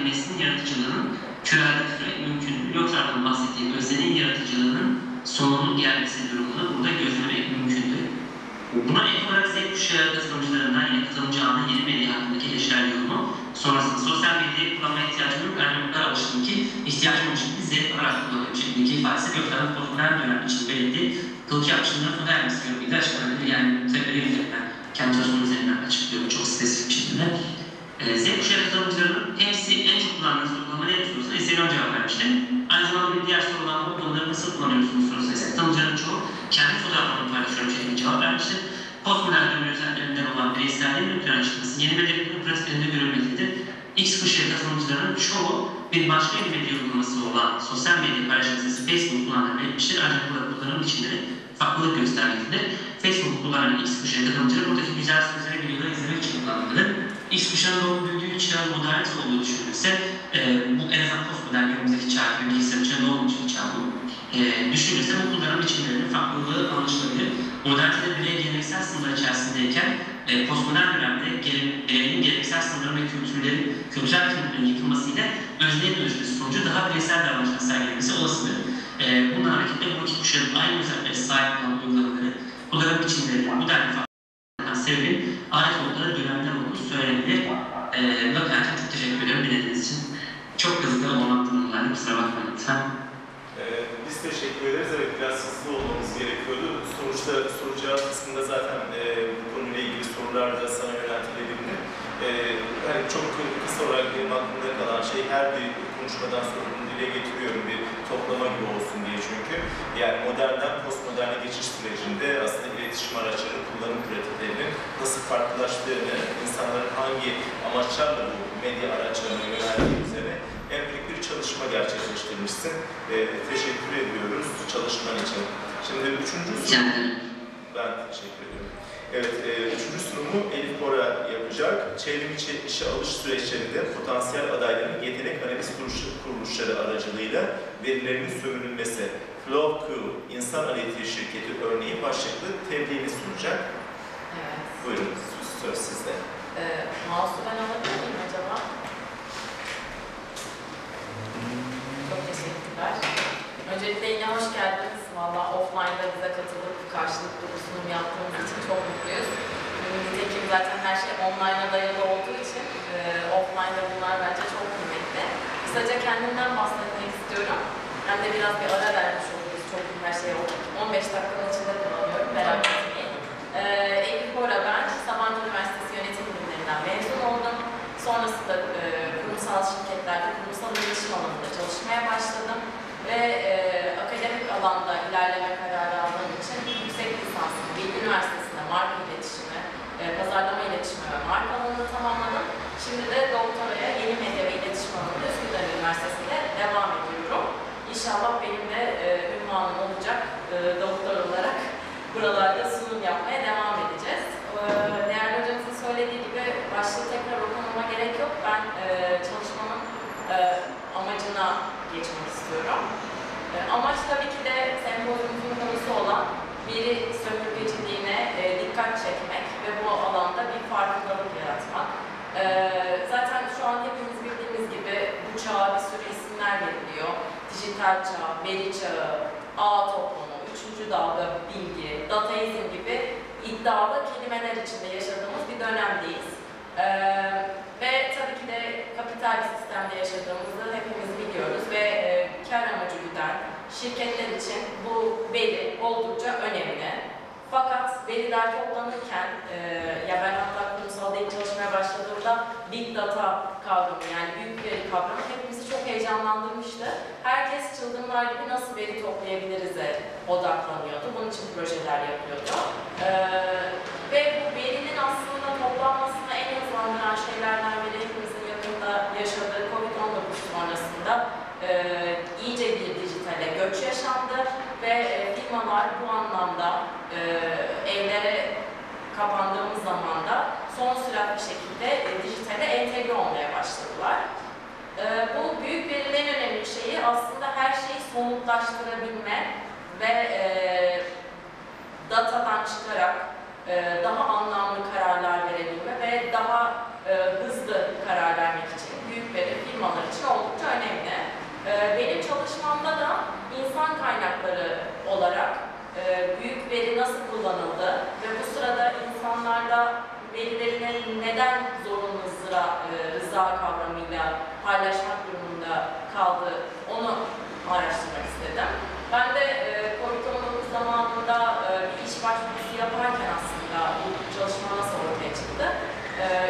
bir neslin yaratıcılığının sürekli mümkün. Yoksa bahsettiğim öznenin yaratıcılığının sonunun gelmesi durumunu burada gözlemek mümkündür. Buna ek olarak Z kuşağı katılımcılarından yine katılımcı ağının yeni medya hakkındaki eleştirel yorumu, sonrasında sosyal medyayı kullanmaya ihtiyacım yok, ben o kadar alıştım ki ihtiyacım gibi zevk alarak kullanıyorum şeklindeki ifadesi Gökhan'ın postmodern dönem için belirttiği kılık yapışımlarını sona ermesi yönüyle açıklanabilir. Yani tabii üzerinden, kendi çalışmam üzerinden açıklıyor bu çok spesifik şekilde. Ee, Z kuşağı hepsi en çok kullandığınız uygulama ne sorusuna Instagram cevap vermişti. Aynı zamanda bir diğer soru olan bu uygulamaları nasıl kullanıyorsunuz sorusuna ise katılımcıların çoğu kendi fotoğraflarını paylaşıyorum şeklinde cevap vermişti. Postmodern dönem özelliklerinden olan bireyselliğin ön plana çıkması yeni medyanın pratiklerinde görülmektedir. X kuşağı katılımcılarının çoğu bir başka bir medya uygulaması olan sosyal medya paylaşım sitesi Facebook kullandığını belirtmiştir. Ancak burada kullanım biçimleri farklılık göstermektedir. Facebook kullanan X kuşağı katılımcıları buradaki güzel sözleri videoları izlemek için kullanmalıdır. X kuşağının doğum büyüdüğü çağın modernite olduğu düşünülürse e, bu en azından postmodern günümüzdeki çağ, bilgisayar çağı doğum çağ bu. E, düşünülürse bu kullanım biçimlerinin farklılığı anlaşılabilir. Modernitede birey geleneksel sınırlar içerisindeyken e, postmodern dönemde gele, bireyin geleneksel sınırların ve kültürlerin, kültürel kimliklerin yıkılmasıyla özneye dönüşmesi olunca daha bireysel davranışlar sergilemesi olasıdır. E, bunun hareketle bu iki kuşağın aynı özelliklere sahip olan uygulamaları, kullanım biçimleri, bu denli sebebin ait oldukları dönemler olduğu söylenebilir. E, bakın çok teşekkür ediyorum dinlediğiniz için. Çok hızlı olmaktan dolayı kusura bakmayın lütfen. Ee, biz teşekkür ederiz. Evet biraz hızlı olmamız gerekiyordu. Sonuçta soru cevap kısmında zaten e, bu konuyla ilgili sorular da sana yöneltilebildi. E, yani çok kısa olarak benim aklımda kalan şey her bir konuşmadan sonra bunu dile getiriyorum bir toplama gibi olsun diye çünkü. Yani modernden postmoderne geçiş sürecinde aslında iletişim araçları kullanım pratiklerinin nasıl farklılaştığını, insanların hangi amaçlarla bu medya araçlarına yöneldiği üzerine empirik bir çalışma gerçekleştirmişsin. Ee, teşekkür ediyoruz çalışman için. Şimdi üçüncü Rica sunum, ederim. ben teşekkür ediyorum. Evet, e, üçüncü sunumu Elif Bora yapacak. Çevrim içi işe alış süreçlerinde potansiyel adayların yetenek analiz kuruluş- kuruluşları aracılığıyla verilerinin sömürülmesi. FlowQ, insan analitiği şirketi örneği başlıklı tebliğini sunacak. Evet. Buyurun, söz sizde. Ee, mouse'u ben alabilir miyim acaba? Çok teşekkürler. Öncelikle yine hoş geldiniz. Valla offline'da bize katılıp karşılıklı bir sunum yaptığımız için çok mutluyuz. Nitekim zaten her şey online'a dayalı olduğu için e, offline'da bunlar bence çok kıymetli. Kısaca kendimden bahsetmek istiyorum. Hem de biraz bir ara vermiş oluruz. Çok her şey oldu. 15 dakikanın içinde kullanıyorum. Etmeyin. Ee, Elif ben. Sabancı Üniversitesi Yönetim Bilimlerinden mezun oldum. Sonrasında e, kurumsal şirketlerde, kurumsal iletişim alanında çalışmaya başladım. Ve e, akademik alanda ilerleme kararı aldığım için yüksek lisansımı Bilgi Üniversitesi'nde marka iletişimi, e, pazarlama iletişimi ve marka alanını tamamladım. Şimdi de doktoraya yeni medya ve iletişim alanında Üsküdar Üniversitesi'nde devam ediyorum. İnşallah benim de e, ünvanım olacak e, doktor olarak buralarda sunum yapmaya devam edeceğiz. E, değerli hocamızın söylediği gibi başlığı tekrar okumama gerek yok. Ben e, çalışmamın e, amacına geçmek istiyorum. E, amaç tabii ki de sempozyumumuzun konusu olan biri sömürgeciliğine e, dikkat çekmek ve bu alanda bir farkındalık yaratmak. E, zaten şu an hepimiz bildiğimiz gibi bu çağa bir sürü isimler veriliyor. Dijital çağ, veri çağı, ağ toplumu, üçüncü dalga bilgi, dataizm gibi iddialı kelimeler içinde yaşadığımız bir dönemdeyiz. Ee, ve tabii ki de kapital bir sistemde yaşadığımızı hepimiz biliyoruz ve e, kar amacı güden şirketler için bu veri oldukça önemli. Fakat veriler toplanırken, e, ya ben hatta kurumsal değil çalışmaya başladığımda Big Data kavramı yani büyük veri kavramı hepimizi çok heyecanlandırmıştı. Herkes çılgınlar gibi nasıl veri toplayabiliriz'e odaklanıyordu. Bunun için projeler yapıyordu. E, ve bu verinin aslında toplanmasına en hızlandıran şeylerden biri hepimizin yakında yaşadığı COVID-19 sonrasında e, iyice bir dijitale göç yaşandı ve e, firmalar bu anlamda e, evlere kapandığımız zaman da son sürat bir şekilde e, dijitale entegre olmaya başladılar. E, bu büyük verilerin önemli şeyi aslında her şeyi somutlaştırabilme ve e, datadan çıkarak e, daha anlamlı kararlar verebilme ve daha e, hızlı karar vermek için büyük veri firmalar için oldukça önemli. E, benim çalışmamda da insan kaynakları olarak e, büyük veri nasıl kullanıldı ve bu sırada insanlarda verilerini neden zorunlu rıza, e, rıza kavramıyla paylaşmak durumunda kaldı onu araştırmak istedim. Ben de e, COVID-19 zamanında bir iş başvurusu yaparken aslında bu çalışma nasıl ortaya çıktı?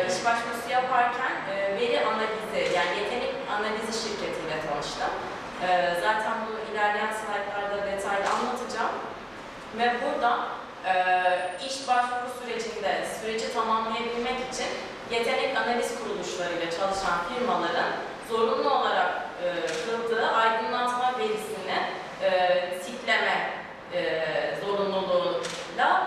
İş başvurusu yaparken veri analizi yani yetenek analizi şirketiyle tanıştım. E, zaten bunu ilerleyen slaytlarda detaylı anlatacağım. Ve burada e, iş başvuru sürecinde süreci tamamlayabilmek için yetenek analiz kuruluşlarıyla çalışan firmaların zorunlu olarak e, kıldığı aydınlatma verisini e, tikleme e, zorunluluğuyla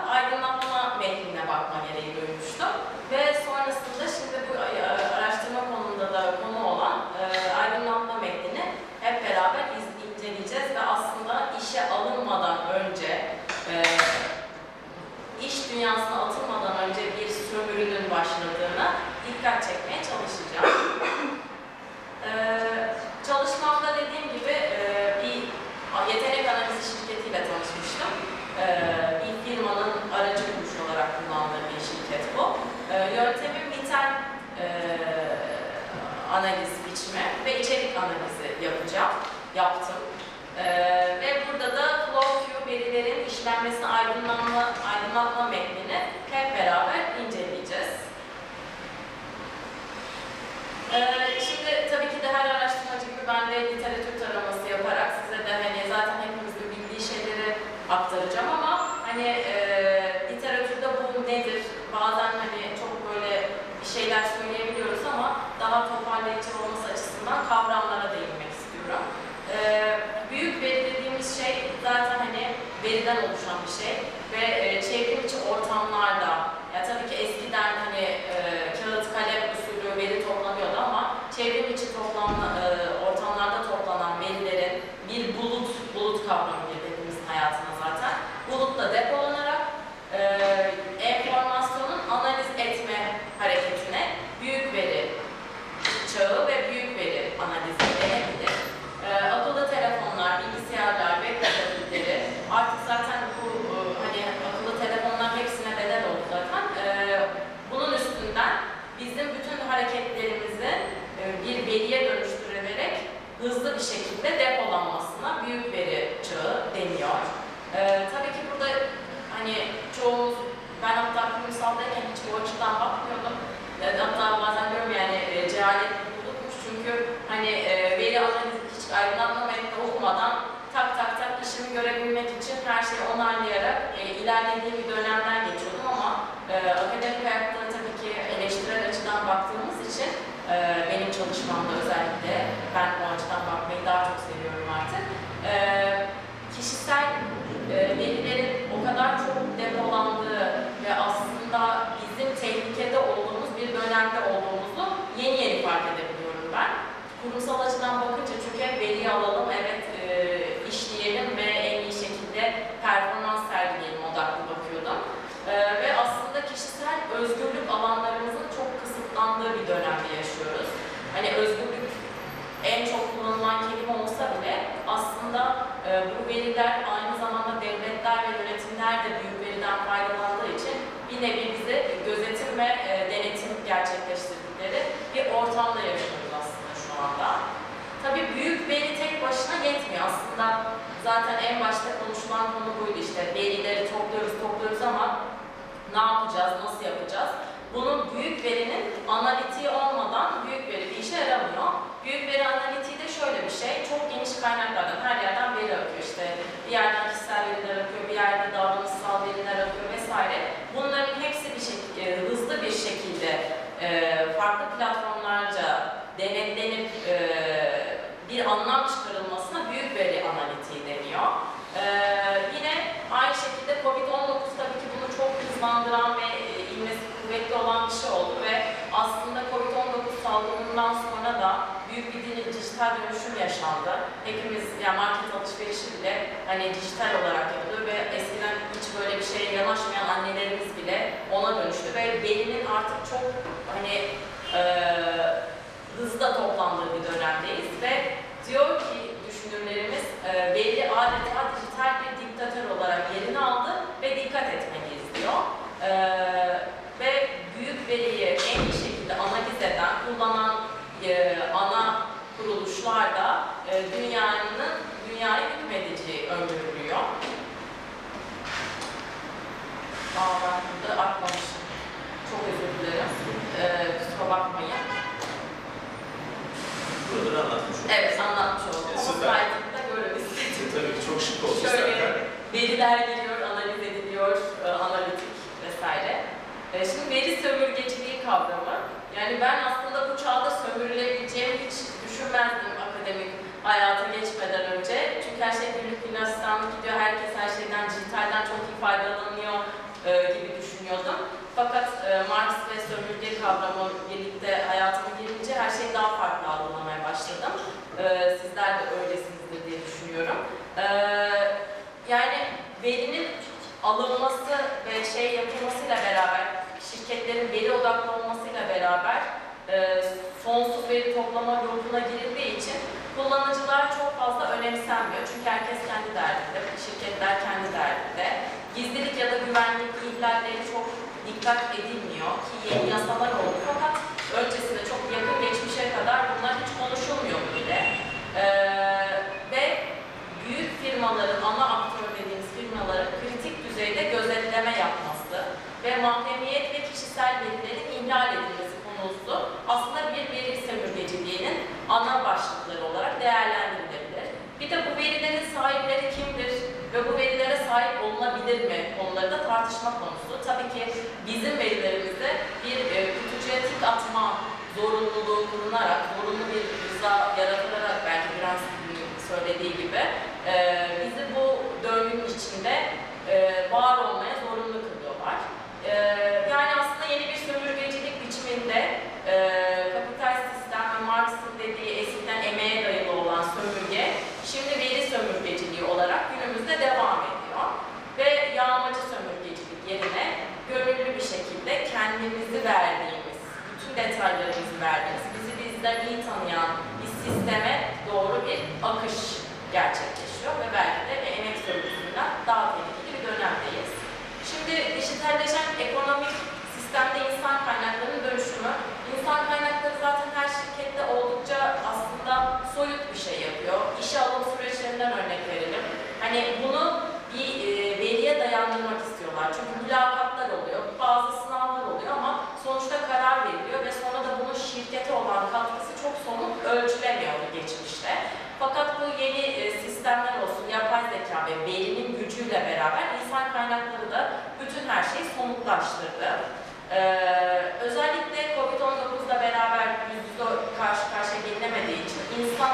dünyasına atılmadan önce bir sömürünün başladığına dikkat çekmeye çalışacağım. ee, çalışmamda dediğim gibi e, bir yetenek analizi şirketiyle tanışmıştım. Ee, bir firmanın aracı kuruş olarak kullandığı bir şirket bu. Ee, yöntemim biten e, analiz biçimi ve içerik analizi yapacağım, yaptım. Ee, ve burada da verilerin işlenmesini aydınlanma, aydınlatma metnini hep beraber inceleyeceğiz. Ee, şimdi tabii ki de her araştırmacı gibi ben de literatür taraması yaparak size de hani zaten hepimizin bildiği şeyleri aktaracağım ama hani e, literatürde bu nedir? Bazen hani çok böyle bir şeyler söyleyebiliyoruz ama daha toparlayıcı olması açısından kavramlara değinmek istiyorum. Ee, büyük veri dediğimiz şey zaten hani veriden oluşan bir şey. Ve e, çevrim içi ortamlarda ya tabii ki eskiden hani e, kağıt kalem usulü veri toplanıyordu ama çevrim içi toplam e, ortamlarda toplanan verilerin bir bulut bulut kavramı girdi hepimizin hayatına zaten. Bulutta depolanarak e, enformasyonun analiz etme hareketine büyük veri çağı ve büyük veri analizi denebilir. E, akıllı telefonlar, bilgisayarlar, web tabletleri artık zaten bu e, hani akıllı telefonlar hepsine bedel oldu zaten. E, bunun üstünden bizim bütün hareketlerimizi e, bir veriye dönüştürülerek hızlı bir şekilde depolanmasına büyük veri çağı deniyor. E, tabii ki burada hani çoğumuz, ben hatta kurumsaldayken hiç bu açıdan bakmıyordum. E, hatta bazen diyorum yani e, cehalet bulutmuş çünkü hani e, veri analizi hiç aydınlatma metni okumadan tak tak tak işimi görebilmek için her şeyi onaylayarak e, ilerlediğim bir dönemden geçiyordum ama e, akademik hayatta tabii ki eleştirel açıdan baktığımız için e, benim çalışmamda özellikle ben o açıdan bakmayı daha çok seviyorum artık. E, kişisel e, verilerin o kadar çok depolandığı ve aslında bizim tehlikede olduğumuz bir dönemde olduğumuzu yeni yeni fark edebiliyorum ben. Kurumsal açıdan bakınca çünkü hep veriyi alalım, evet e, işleyelim ve en iyi şekilde performans sergileyelim odaklı bakıyordum. E, ve aslında kişisel özgürlük alanlarımızın çok kısıtlandığı bir dönemde yaşıyoruz. Hani özgürlük en çok kullanılan kelime olsa bile aslında e, bu veriler aynı zamanda devletler ve yönetimler de büyük veriden faydalandığı için bir nevi bize gözetim ve e, denetim gerçekleştirdikleri bir ortamda yaşıyoruz aslında şu anda. Tabii büyük veri tek başına yetmiyor. Aslında zaten en başta konuşulan konu buydu işte verileri topluyoruz topluyoruz ama ne yapacağız, nasıl yapacağız? Bunun büyük verinin analitiği olmadan büyük veri bir işe yaramıyor. Büyük veri analitiği de şöyle bir şey, çok geniş kaynaklardan, her yerden veri akıyor işte. Bir yerden kişisel veriler akıyor, bir yerde davranışsal veriler akıyor vesaire. Bunların hepsi bir şekilde, hızlı bir şekilde e, farklı platformlarca denetlenip e, bir anlam çıkarılmasına büyük veri analitiği deniyor. E, yine aynı şekilde COVID-19 tabii ki bunu çok hızlandıran ve e, kuvvetli olan bir şey oldu ve aslında COVID-19 salgınından sonra da büyük bir dijital dönüşüm yaşandı. Hepimiz yani market alışverişi bile hani dijital olarak yapılıyor ve eskiden hiç böyle bir şeye yanaşmayan annelerimiz bile ona dönüştü ve verinin artık çok hani eee hızla toplandığı bir dönemdeyiz ve diyor ki düşünürlerimiz e, veri adeta dijital bir diktatör olarak yerini aldı ve dikkat etmeliyiz diyor. E, ve büyük veriyi en iyi şekilde analiz eden, kullanan e, ana kuruluşlar da e, dünyanın dünyayı hükmedeceği öngörülüyor. Aa ben burada atmamışım. Çok özür dilerim. E, kusura bakmayın. Buraları anlatmış olduk. Evet anlatmış oldum. E, Ama slide'da görebilirsiniz. Tabii çok şık oldu Şöyle veriler geliyor, analiz ediliyor, e, analitik. E, Şimdi veri sömürgeciliği kavramı. Yani ben aslında bu çağda sömürülebileceğimi hiç düşünmezdim akademik hayata geçmeden önce. Çünkü her şey günlük gülistanlık gidiyor, herkes her şeyden, dijitalden çok iyi faydalanıyor e, gibi düşünüyordum. Fakat e, Marx ve sömürge kavramı birlikte hayatıma girince her şeyi daha farklı algılamaya başladım. E, sizler de öylesinizdir diye düşünüyorum. E, yani verinin alınması ve şey yapılmasıyla beraber, şirketlerin veri odaklı olmasıyla beraber e, sonsuz veri toplama grubuna girildiği için kullanıcılar çok fazla önemsenmiyor. Çünkü herkes kendi derdinde, şirketler kendi derdinde. Gizlilik ya da güvenlik ihlalleri çok dikkat edilmiyor ki yeni yasalar oldu fakat öncesinde çok yakın geçmişe kadar bunlar hiç konuşulmuyor bile. Ee, ve büyük firmaların, ana aktör dediğimiz firmaların düzeyde gözetleme yapması ve mahremiyet ve kişisel verilerin ihlal edilmesi konusu aslında bir veri sömürgeciliğinin ana başlıkları olarak değerlendirilebilir. Bir de bu verilerin sahipleri kimdir ve bu verilere sahip olunabilir mi? Onları da tartışma konusu. Tabii ki bizim verilerimizde bir e, kutucuya tik atma zorunluluğu kurunarak, zorunlu bir rıza yaratılarak belki biraz söylediği gibi e, bizi bu döngünün içinde e, var olmaya zorunlu kılıyorlar. E, yani aslında yeni bir sömürgecilik biçiminde e, kapital sistem ve Marx'ın dediği eskiden emeğe dayalı olan sömürge, şimdi veri sömürgeciliği olarak günümüzde devam ediyor. Ve yağmacı sömürgecilik yerine gönüllü bir şekilde kendimizi verdiğimiz, bütün detaylarımızı verdiğimiz, bizi bizden iyi tanıyan bir sisteme doğru bir akış gerçekleşiyor ve belki de emek sömürüsünden daha tehlikeli dönemdeyiz. Şimdi dijitalleşen ekonomik sistemde insan kaynaklarının dönüşümü, insan kaynakları zaten her şirkette oldukça aslında soyut bir şey yapıyor. İşe alım süreçlerinden örnek verelim. Hani bunu bir e, veriye dayandırmak istiyorlar. Çünkü mülakatlar oluyor, bazı sınavlar oluyor ama sonuçta karar veriliyor ve sonra da bunun şirkete olan katkısı çok somut ölçülemiyordu geçmişte. Fakat bu yeni e, sistemler olsun, yapay zeka ve verinin gücüyle beraber insan kaynakları da bütün her şeyi somutlaştırdı. Ee, özellikle Covid-19'la beraber yüz yüze karşı karşıya gelinemediği için insan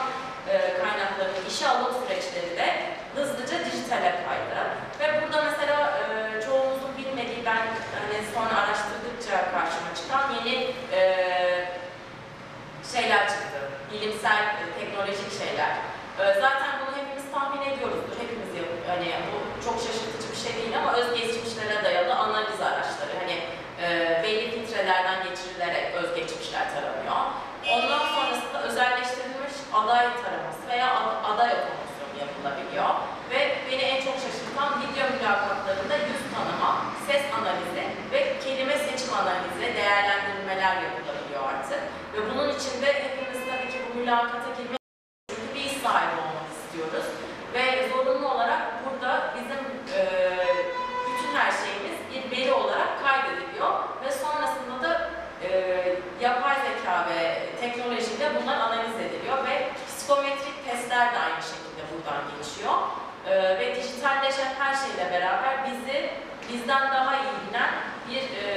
e, kaynaklarının işe alım süreçleri de hızlıca dijitale kaydı. Ve burada mesela e, çoğumuzun bilmediği, ben hani sonra araştırdıkça karşıma çıkan yeni e, şeyler çıktı. Bilimsel, e, teknolojik şeyler. E, zaten bunu hepimiz tahmin ediyoruzdur. Hepimiz. Hani bu çok şaşırtıcı bir şey değil ama özgeçmişlere dayalı analiz araçları. Hani e, belli filtrelerden geçirilerek özgeçmişler taranıyor. Ondan sonrasında özelleştirilmiş aday taraması veya ad- aday otomasyonu yapılabiliyor. Ve beni en çok şaşırtan video mülakatlarında yüz tanıma, ses analizi ve kelime seçim analizi, değerlendirmeler yapılabiliyor artık. Ve bunun içinde hepimiz tabii ki bu mülakata girmek bir iş sahibi bizden daha iyi bilen bir e,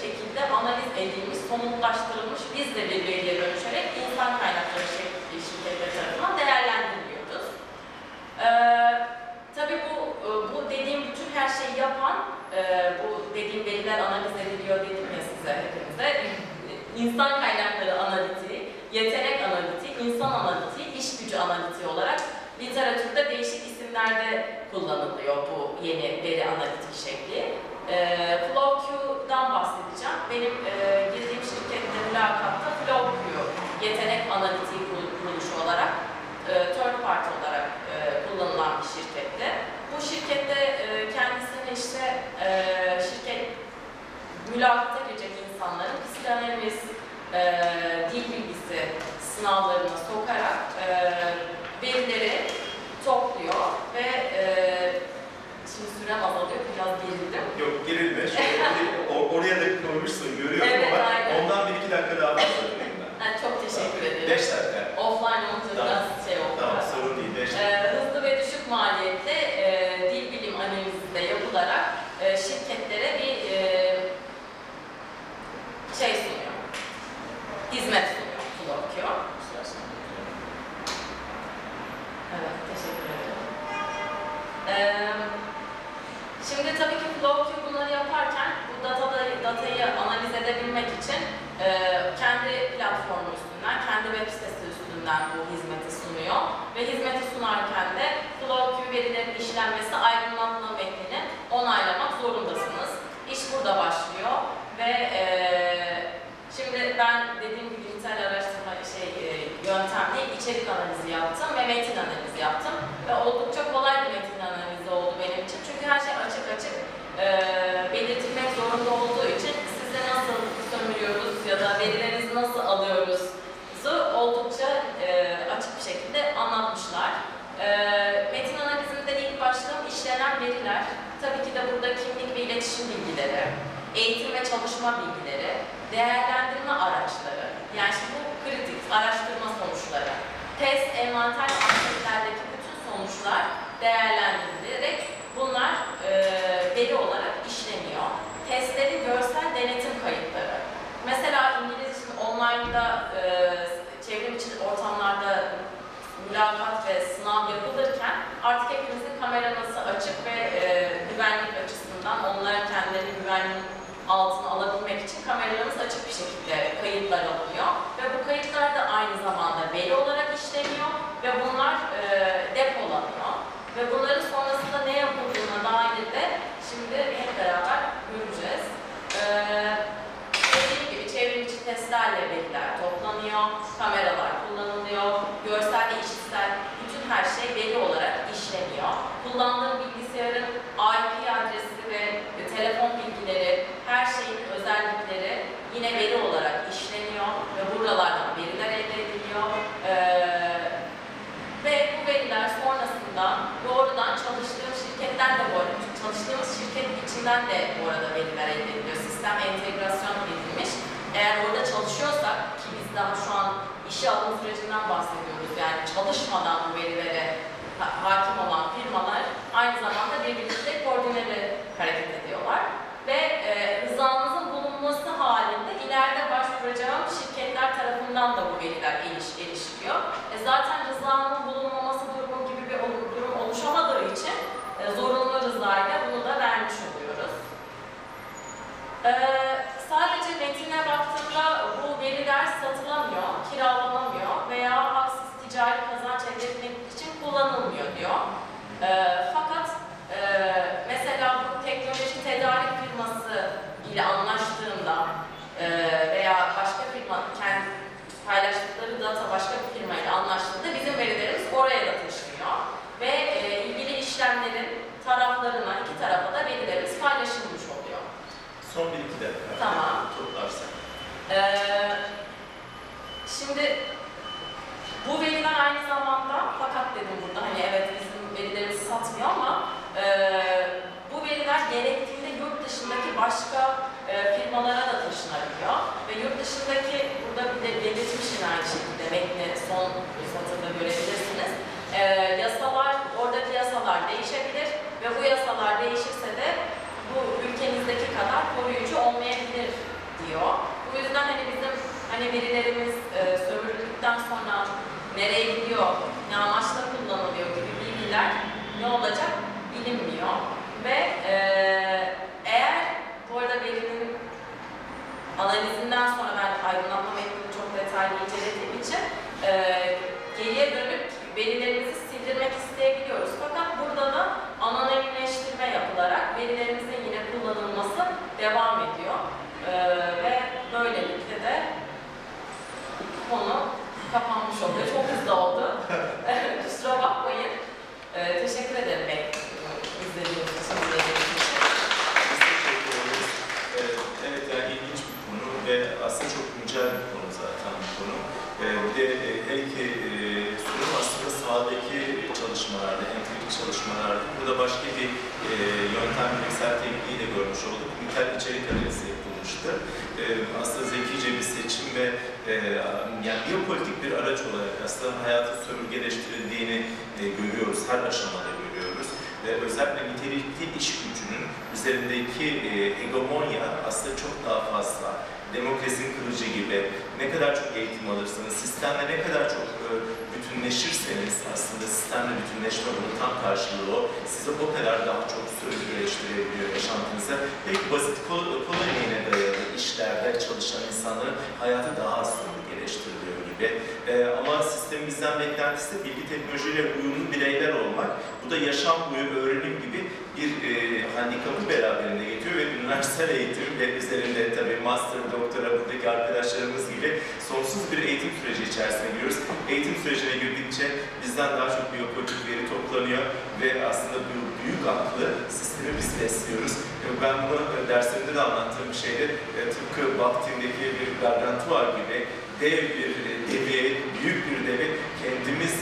şekilde analiz edilmiş, somutlaştırılmış biz de bir veriye dönüşerek insan kaynakları şir- şirketleri tarafından değerlendiriliyoruz. Ee, tabii bu, e, bu dediğim bütün her şeyi yapan, e, bu dediğim veriler analiz ediliyor dedim ya size hepinize. İnsan kaynakları analitiği, yetenek analitiği, insan analitiği, iş gücü analitiği olarak literatürde değişik isimlerde kullanılıyor bu yeni veri analitik şekli. E, FlowQ'dan bahsedeceğim. Benim e, girdiğim şirkette mülakatta FlowQ yetenek analitiği kurul- kuruluşu olarak e, third party olarak e, kullanılan bir şirkette. Bu şirkette e, kendisini işte e, şirket mülakata girecek insanların psikanaliz, e, dil bilgisi sınavlarına sokarak e, verileri topluyor ve e, şimdi sürem azalıyor, biraz gerildim. Yok gerilme. Şöyle or- oraya da koymuşsun görüyorum Evet, ama aynen. ondan bir iki dakika daha fazla vereyim ben. Yani çok teşekkür ederim. Beş dakika. Offline olunca Tamam. biraz şey oldu. Tamam sorun değil. Beş dakika. Ee, hızlı ve düşük maliyette e, dil bilim analizi de yapılarak e, şirketlere bir e, şey sunuyor. Hizmet sunuyor. Flowkio. Evet, teşekkür ederim. Ee, şimdi tabii ki Flowkio bunları yaparken bu datada, datayı analiz edebilmek için e, kendi platformu üstünden, kendi web sitesi üstünden bu hizmeti sunuyor. Ve hizmeti sunarken de Flowkio verilerin işlenmesi aydınlatma metnini onaylamak zorundasınız. İş burada başlıyor ve e, şimdi ben dediğim gibi dijital araştırma şey e, yöntemli içerik analizi yaptım ve metin analizi yaptım ve oldukça kolay bir metin analizi oldu benim için çünkü her şey açık açık e, belirtilmek zorunda olduğu için size nasıl sömürüyoruz ya da verilerinizi nasıl alıyoruz oldukça e, açık bir şekilde anlatmışlar. E, metin analizinde ilk başlığım işlenen veriler. Tabii ki de burada kimlik ve iletişim bilgileri, eğitim ve çalışma bilgileri, değerlendirme araçları, yani şimdi bu kritik araştırma sonuçları envanter anketlerdeki bütün sonuçlar değerlendirilerek bunlar e, veri olarak işleniyor. Testleri görsel denetim kayıtları. Mesela İngiliz için online'da e, çevrim içi ortamlarda mülakat ve sınav yapılırken artık hepimizin kameranızı açık ve e, güvenlik açısından onlara kendilerini güvenliğin altına alabilmek için kameralarımız açık bir şekilde kayıtlar alınıyor. Ve bu kayıtlar da aynı zamanda veri olarak işleniyor ve bunlar e, depolanıyor. Ve bunların sonrasında ne yapıldığına dair de şimdi hep beraber göreceğiz. E, dediğim gibi çevrim içi testlerle veriler toplanıyor, kameralar kullanılıyor, görsel ve işitsel bütün her şey veri olarak işleniyor. Kullandığım bilgisayarın IP adresi ve telefon bilgileri, her şeyin özellikleri yine veri olarak işleniyor ve buralardan veriler elde ediliyor. Ee, ve bu veriler sonrasında doğrudan çalıştığım şirketten de bu arada, çalıştığımız şirket içinden de bu arada veriler elde ediliyor. Sistem entegrasyon edilmiş. Eğer orada çalışıyorsak ki biz daha şu an işe alım sürecinden bahsediyoruz. Yani çalışmadan bu verilere ha- hakim olan firmalar aynı zamanda birbirimizle koordineli hareket ediyorlar. Ve e, rızamızın bulunması halinde ileride başvuracağım şirketler tarafından da bu veriler eriş, erişiliyor. E, zaten rızanın bulunmaması durumu gibi bir ol- durum oluşamadığı için e, zorunlu rızayla bunu da vermiş oluyoruz. E, sadece metine baktığımda bu veriler satılamıyor, kiralanamıyor bizden daha çok biyopolitik veri toplanıyor ve aslında bu büyük aklı sistemi biz besliyoruz. E, Ben bunu e, derslerimde de anlattığım bir. E, Tıpkı Baktim'deki bir gargantua gibi dev bir devi, büyük bir devi kendimiz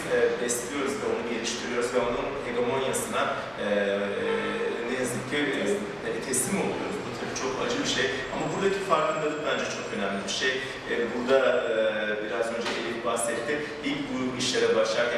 besliyoruz ve onu geliştiriyoruz ve onun hegemonyasına ne yazık ki teslim oluyoruz. Bu çok acı bir şey ama buradaki farkındalık bence çok önemli bir şey. E, burada e, biraz önce Elif bahsetti. İlk bu işlere başlarken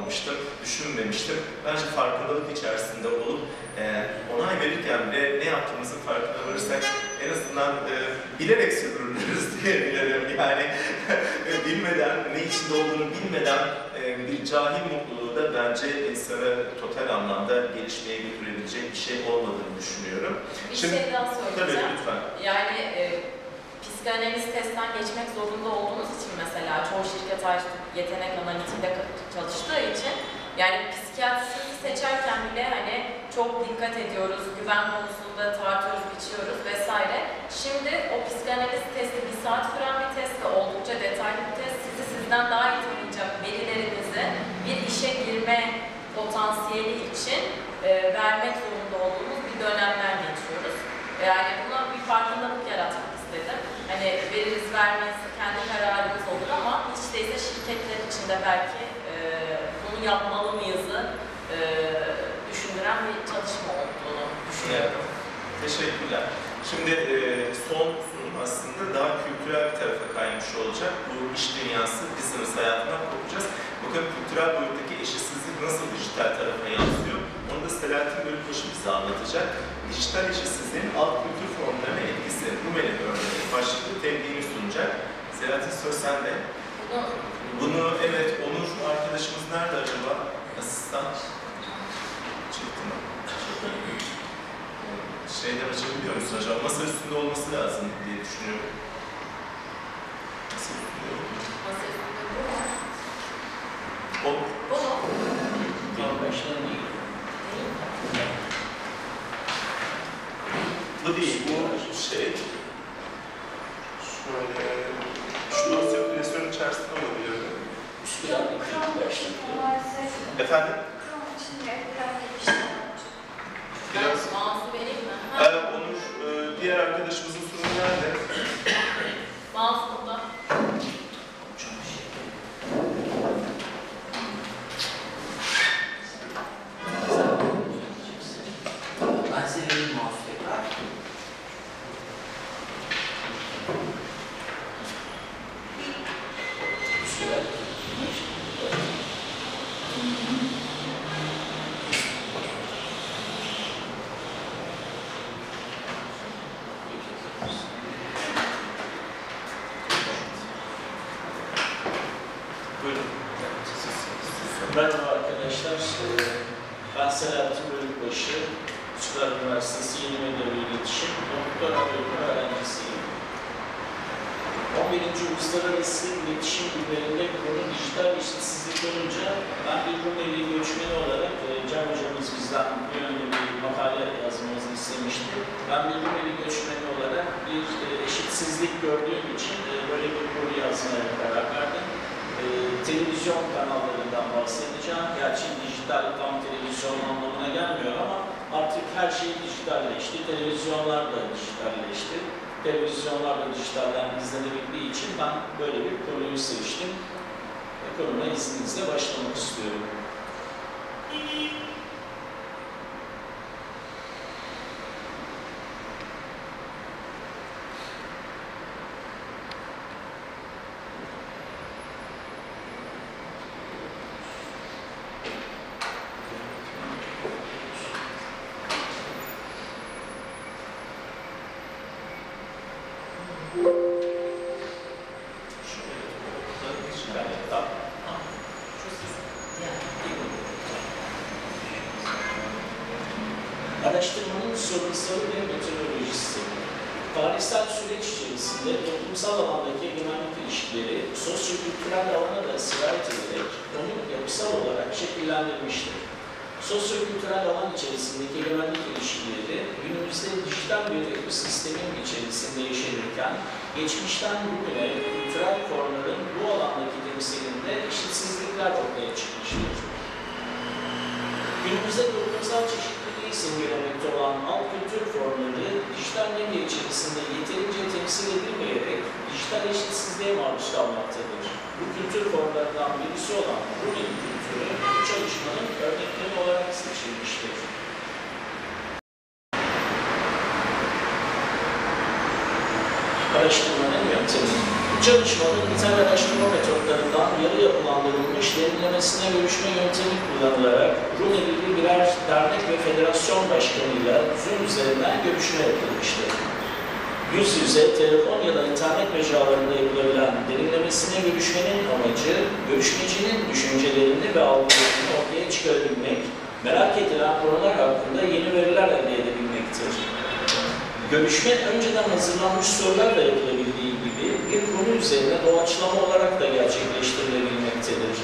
yapmamıştım, düşünmemiştim. Bence farkındalık içerisinde olup e, onay verirken bile ne yaptığımızın farkına varırsak en azından e, bilerek sürdürülürüz diyebilirim. Yani e, bilmeden, ne içinde olduğunu bilmeden e, bir cahil mutluluğu da bence insanı total anlamda gelişmeye götürebilecek bir şey olmadığını düşünüyorum. Bir Şimdi- şey daha Tabii söyleyeceğim. lütfen. Yani e, psikanaliz testten geçmek zorunda olduğunuz için mesela çoğu şirket artık yetenek analitikte çalıştığı için yani psikiyatristi seçerken bile hani çok dikkat ediyoruz, güven konusunda tartıyoruz, biçiyoruz vesaire. Şimdi o psikanaliz testi bir saat süren bir test ve oldukça detaylı bir sizden daha iyi tanıyacak verilerinizi bir işe girme potansiyeli için e, vermek zorunda olduğumuz bir dönemden geçiyoruz. Yani buna bir farkındalık yaratmak istedim. Hani veririz vermeyiz kendi kararımız olur ama hiç değilse şirketler içinde belki e, bunu yapmalı mıyızı e, düşündüren bir çalışma olduğunu düşünüyorum. Teşekkürler. Şimdi e, son aslında daha kültürel bir tarafa kaymış olacak. Bu iş dünyası, business hayatından kopacağız. Bakın kültürel boyuttaki eşitsizlik nasıl dijital tarafa yansıyor? Onu da Selahattin Bölükbaşı bize anlatacak. Dijital eşitsizliğin alt kültür formlarına etkisi. Rumeli örneği başlıklı tebliğini sunacak. Selahattin söz sende. Bunu Bunu evet Onur arkadaşımız nerede acaba? Asistan. Çıktı mı? Şeyden açabiliyor musun acaba? Masa üstünde olması lazım diye düşünüyorum. Masa üstünde mu? nasıl bu mu? O, Bu mu? Bu değil, bu şey. Şöyle, şu dosya klasörün içerisinde olabilir. mi? Efendim? Biraz Ben mouse'u vereyim mi? Ha, Ee, Onur, e, diğer arkadaşımızın sunumu nerede? mouse burada. Ben geçmişten bugüne kültürel formların bu alandaki temsilinde eşitsizlikler ortaya çıkmıştır. Günümüzde toplumsal çeşitliliği simgelemekte olan alt kültür formları dijital medya içerisinde yeterince temsil edilmeyerek dijital eşitsizliğe maruz kalmaktadır. Bu kültür formlarından birisi olan Rumeli kültürü bu çalışmanın örnekleri olarak seçilmiştir. Araştırmanın yöntemi Bu çalışmada nitel araştırma metotlarından yarı yapılandırılmış derinlemesine görüşme yöntemi kullanılarak Rumeli'li birer dernek ve federasyon başkanıyla Zoom üzerinden görüşme yapılmıştır. Yüz yüze, telefon ya da internet mecralarında yapılabilen derinlemesine görüşmenin amacı, görüşmecinin düşüncelerini ve algılarını ortaya çıkarabilmek, merak edilen konular hakkında yeni veriler elde edebilmektir. Görüşme önceden hazırlanmış sorularla yapılabildiği gibi bir konu üzerine doğaçlama olarak da gerçekleştirilebilmektedir.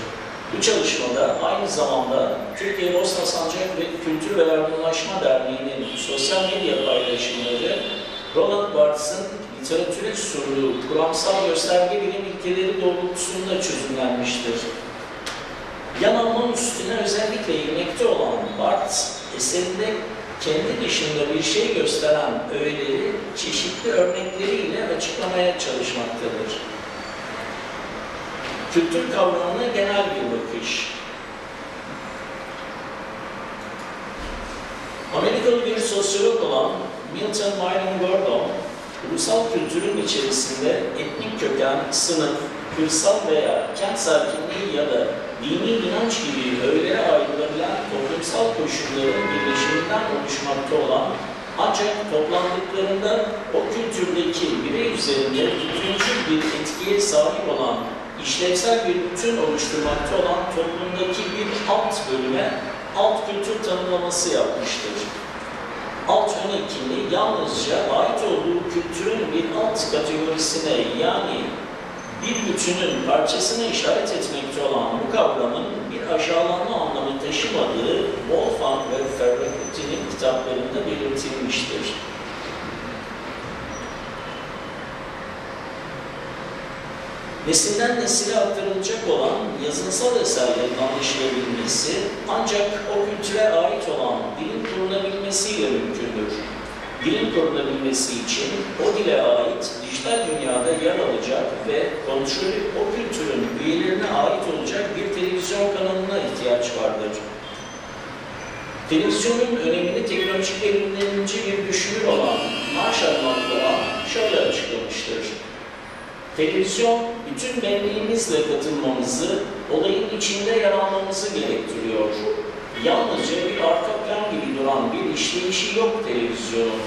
Bu çalışmada aynı zamanda Türkiye Bosna Sancak ve Kültür ve Yardımlaşma Derneği'nin sosyal medya paylaşımları Roland Barthes'ın literatüre sunduğu kuramsal gösterge bilim ilkeleri doğrultusunda çözümlenmiştir. Yan anlam üstüne özellikle eğilmekte olan Barthes, eserinde kendi dışında bir şey gösteren öğeleri çeşitli örnekleriyle açıklamaya çalışmaktadır. Kültür kavramına genel bir bakış. Amerikalı bir sosyolog olan Milton Myron Gordon, ulusal kültürün içerisinde etnik köken, sınıf, kırsal veya kent sakinliği ya da dini inanç gibi öğelere ayrılabilen toplumsal koşulların birleşiminden oluşmakta olan ancak toplandıklarında o kültürdeki birey üzerinde bütüncül bir etkiye sahip olan işlevsel bir bütün oluşturmakta olan toplumdaki bir alt bölüme alt kültür tanımlaması yapmıştır. Alt yönetkinliği yalnızca ait olduğu kültürün bir alt kategorisine yani bir bütünün parçasına işaret etmekte olan bu kavramın bir aşağılanma anlamı taşımadığı Wolfgang ve Ferrati'nin kitaplarında belirtilmiştir. Nesilden nesile aktarılacak olan yazınsal eserlerin anlaşılabilmesi ancak o kültüre ait olan dilin korunabilmesiyle mümkündür. Dilin korunabilmesi için o dile ait dijital dünyada yer alacak ve kontrolü o kültürün üyelerine ait olacak bir televizyon kanalına ihtiyaç vardır. Televizyonun önemini teknolojik devrimlerimci bir düşünür olan Marshall McLuhan şöyle açıklamıştır. Televizyon, bütün benliğimizle katılmamızı, olayın içinde yer almamızı gerektiriyor. Yalnızca bir arka plan gibi duran bir işleyişi yok televizyonun.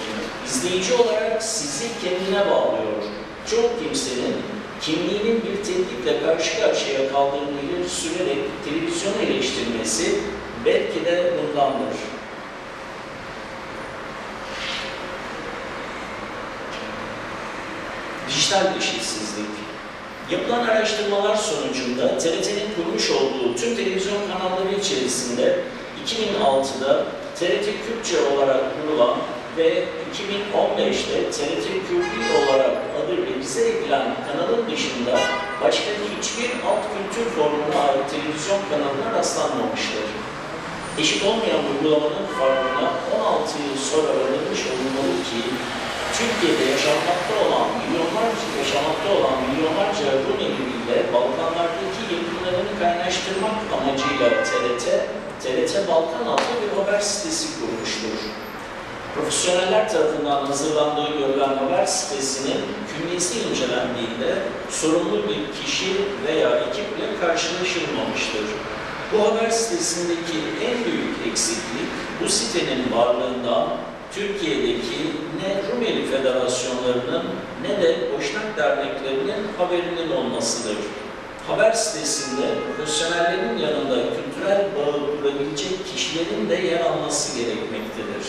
İzleyici olarak sizi kendine bağlıyor. Çoğu kimsenin kimliğinin bir tehditle karşı karşıya kaldığını ileri sürerek televizyonu eleştirmesi belki de bundandır. Dijital eşitsizlik. Yapılan araştırmalar sonucunda TRT'nin kurmuş olduğu tüm televizyon kanalları içerisinde 2006'da TRT Kürtçe olarak kurulan ve 2015'te TRT Kürdi olarak adı revize edilen kanalın dışında başka hiçbir alt kültür formuna ait televizyon kanalına rastlanmamıştır. Eşit olmayan uygulamanın farkına 16 yıl sonra varılmış olunmalı ki Türkiye'de yaşanmakta olan milyonlarca yaşamakta olan milyonlarca Rumeli ile Balkanlardaki yakınlarını kaynaştırmak amacıyla TRT, TRT Balkan adlı bir haber sitesi kurmuştur. Profesyoneller tarafından hazırlandığı görülen haber sitesinin künyesi incelendiğinde sorumlu bir kişi veya ekiple karşılaşılmamıştır. Bu haber sitesindeki en büyük eksiklik bu sitenin varlığından Türkiye'deki ne Rumeli Federasyonlarının ne de Boşnak derneklerinin haberinin olmasıdır. Haber sitesinde profesyonellerin yanında kültürel bağı kurabilecek kişilerin de yer alması gerekmektedir.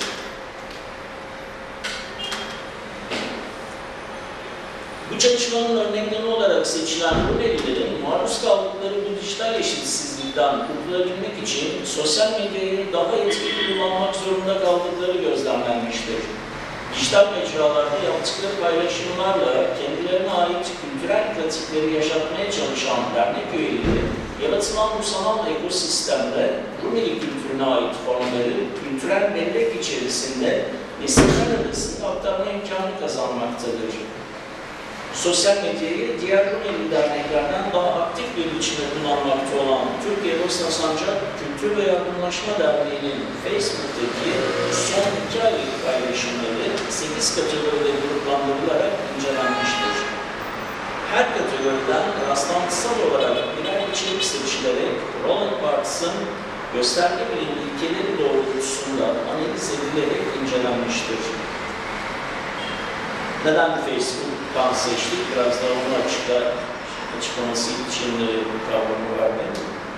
Bu çalışmanın örnekleri olarak seçilen Rumelilerin maruz kaldıkları bu dijital eşitsizlikten kurtulabilmek için sosyal medyayı daha etkili kullanmak zorunda kaldıkları gözlemlenmiştir. Dijital mecralarda yaptıkları paylaşımlarla kendilerine ait kültürel pratikleri yaşatmaya çalışan dernek üyeleri, yaratılan bu sanal ekosistemde Rumeli kültürüne ait formları kültürel bellek içerisinde nesiller arasında aktarma imkanı kazanmaktadır sosyal medyayı diğer Rumeli derneklerden daha aktif bir biçimde kullanmakta olan Türkiye Bosna Sancak Kültür ve Yardımlaşma Derneği'nin Facebook'taki son iki aylık paylaşımları 8 kategoride gruplandırılarak incelenmiştir. her kategoriden rastlantısal olarak birer içerik seçilerek Roland Barthes'ın gösterge bilim ilkeleri doğrultusunda analiz edilerek incelenmiştir. Neden Facebook'tan seçtik? Biraz daha onu açıkla, açıklaması için bu kavramı verdim.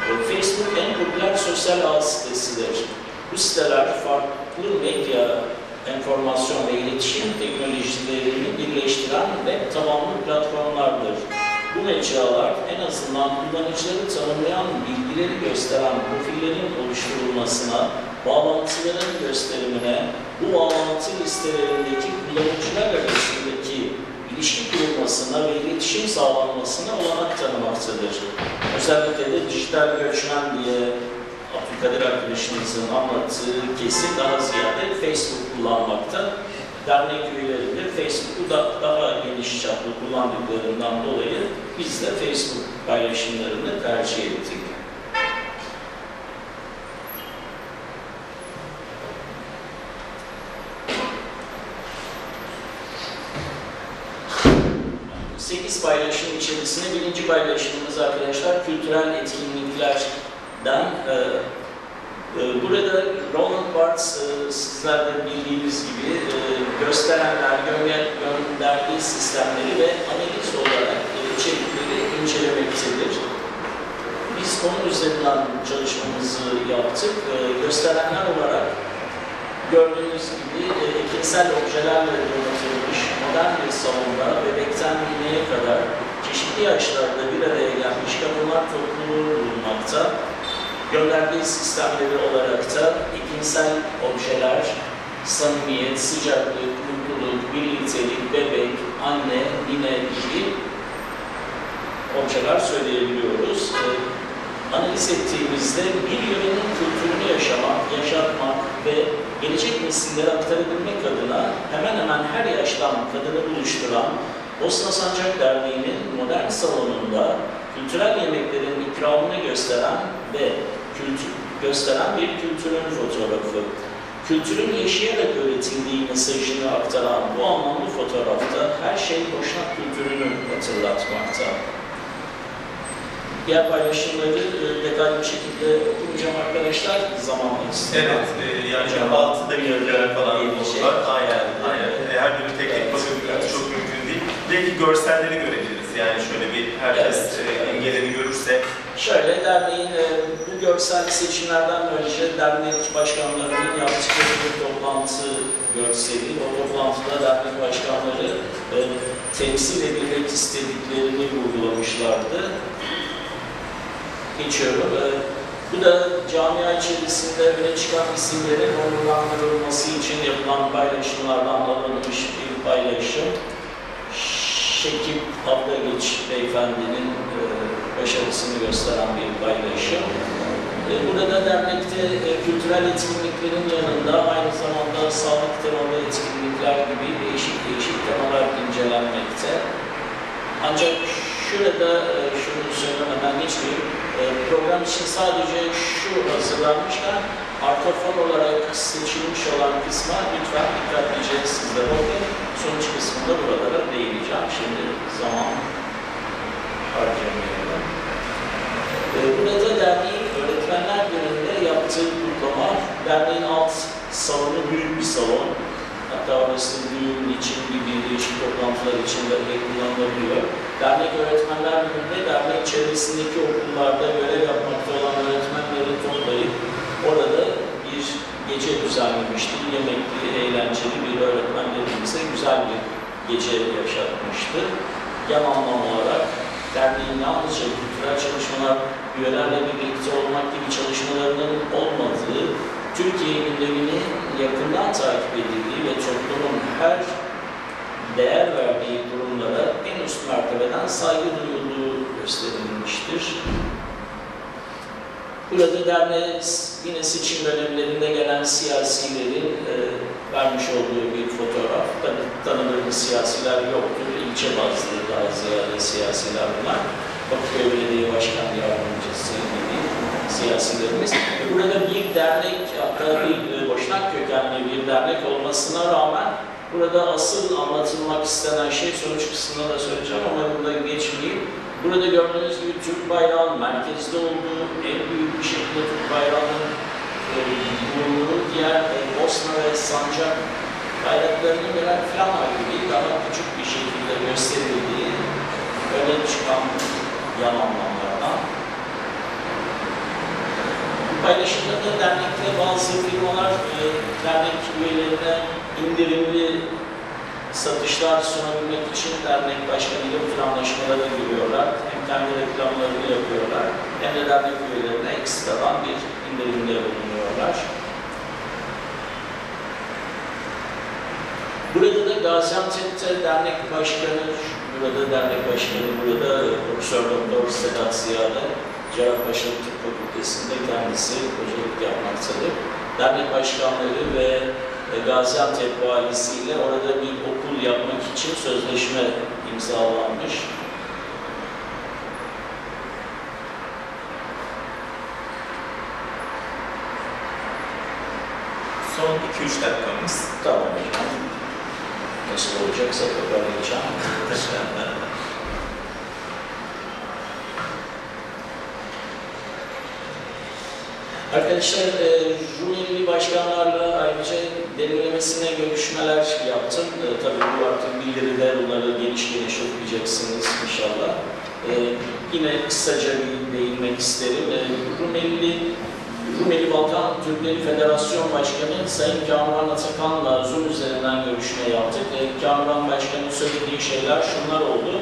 E, Facebook en popüler sosyal ağ sitesidir. Bu siteler farklı medya, enformasyon ve iletişim teknolojilerini birleştiren web tabanlı platformlardır. Bu mecralar en azından kullanıcıları tanımlayan bilgileri gösteren profillerin oluşturulmasına, bağlantıların gösterimine, bu bağlantı listelerindeki kullanıcılar arasındaki ilişki kurulmasına ve iletişim sağlanmasına olanak tanımaktadır. Özellikle de dijital göçmen diye Abdülkadir arkadaşımızın anlattığı kesim daha ziyade Facebook kullanmakta. Dernek üyeleri de Facebook'u da daha geniş çaplı kullandıklarından dolayı biz de Facebook paylaşımlarını tercih ettik. Sekiz paylaşım içerisinde birinci paylaşımımız arkadaşlar kültürel etkinliklerden e, Burada Roland Barthes e, sizler de bildiğiniz gibi e, gösterenler, gönder, gönderdiği sistemleri ve analiz olarak e, içerikleri incelemektedir. Biz onun üzerinden çalışmamızı yaptık. Gösterenler olarak gördüğünüz gibi ekinsel objelerle donatılmış modern bir salonda bebekten iğneye kadar çeşitli yaşlarda bir araya gelmiş kadınlar topluluğu bulunmakta. Gönderdiği sistemleri olarak da ekinsel objeler, samimiyet, sıcaklık, mutluluk, birliktelik, bebek, anne, nine gibi objeler söyleyebiliyoruz. Ee, analiz ettiğimizde bir yörenin kültürünü yaşamak, yaşatmak ve gelecek nesillere aktarabilmek adına hemen hemen her yaştan kadını buluşturan Bosna Sancak Derneği'nin modern salonunda kültürel yemeklerin ikramını gösteren ve kültür gösteren bir kültürün fotoğrafı. Kültürün yaşayarak öğretildiği mesajını aktaran bu anlamlı fotoğrafta her şey boşnak kültürünü hatırlatmakta. Diğer paylaşımları e, detaylı bir şekilde okumayacağım arkadaşlar zaman istiyorum. Evet, e, yani altı dakikalar falan var. Aynen, aynen. E, Her biri tek tek bakabilmemiz çok mümkün değil. Belki görselleri görebiliriz. Yani şöyle bir herkes e, imgelerini görürse. Şöyle derneğin e, bu görsel seçimlerden önce dernek başkanlarının yaptıkları bir toplantı görseli. O toplantıda dernek başkanları e, temsil edilmek istediklerini vurgulamışlardı. Geçiyorum. E, bu da camia içerisinde öne çıkan isimlerin onurlandırılması için yapılan paylaşımlardan alınmış bir paylaşım. Şekip Abdageç Beyefendinin e, başarısını gösteren bir paylaşım. E, Burada dernekte e, kültürel etkinliklerin yanında aynı zamanda sağlık temalı etkinlikler gibi değişik değişik temalar incelenmekte. Ancak şurada e, şunu söylemeden geçmeyeyim. E, Program için sadece şu hazırlanmışken arka fon olarak seçilmiş olan kısma lütfen dikkatlice siz de bakın. Sonuç kısmında buralara değineceğim. Şimdi zaman harcamayalım. E, Burada derneğin öğretmenler gününde yaptığı kutlama, derneğin alt salonu büyük bir salon. Hatta orası düğün için gibi değişik toplantılar için de kullanılabiliyor. Dernek öğretmenler gününde dernek çevresindeki okullarda görev yapmakta olan öğretmenleri toplayıp orada bir gece düzenlemişti. Yemekli, eğlenceli bir öğretmenlerimize güzel bir gece yaşatmıştı. Yan anlam olarak derneğin yalnızca kültürel çalışmalar, üyelerle birlikte olmak gibi çalışmalarının olmadığı, Türkiye gündemini yakından takip edildiği ve toplumun her değer verdiği durumlara en üst mertebeden saygı duyulduğu gösterilmiştir. Burada derneğe yine seçim dönemlerinde gelen siyasilerin e, vermiş olduğu bir fotoğraf. Tabii tanıdığımız siyasiler yoktur. İlçe bazlı daha ziyade siyasiler bunlar. Bakırköy Belediye Başkan Yardımcısı siyasilerimiz. Burada bir dernek, hatta bir e, boşnak kökenli bir dernek olmasına rağmen Burada asıl anlatılmak istenen şey sonuç kısmında da söyleyeceğim ama burada geçmeyeyim. Burada gördüğünüz gibi Türk bayrağının merkezde olduğu, en büyük bir şekilde Türk bayrağının e, bulunduğu diğer e, Bosna ve Sancak bayraklarının birer flama gibi daha küçük bir şekilde gösterildiği öne çıkan yan. Paylaşımda da dernekte bazı firmalar e, dernek üyelerine indirimli satışlar sunabilmek için dernek başkanıyla bu tür anlaşmalara giriyorlar. Hem kendi reklamlarını yapıyorlar hem de dernek üyelerine ekstradan bir indirimde bulunuyorlar. Burada da Gaziantep'te dernek başkanı, burada dernek başkanı, burada Profesör Doktor Sedat Ziyade, Cerrahpaşa Tıp Fakültesi'nde kendisi hocalık yapmaktadır. Dernek başkanları ve e, Gaziantep valisiyle orada bir okul yapmak için sözleşme imzalanmış. Son 2-3 dakikamız. Tamam hocam. Nasıl olacaksa toparlayacağım. Arkadaşlar, e, Rumeli başkanlarla ayrıca derinlemesine görüşmeler yaptım. E, tabii bu artık bildiride bunları geniş geniş okuyacaksınız inşallah. E, yine kısaca bir değinmek isterim. E, Rumeli, Rumeli Balkan Türkleri Federasyon Başkanı Sayın Kamuran Atakan'la Zoom üzerinden görüşme yaptık. E, Kamuran Başkan'ın söylediği şeyler şunlar oldu.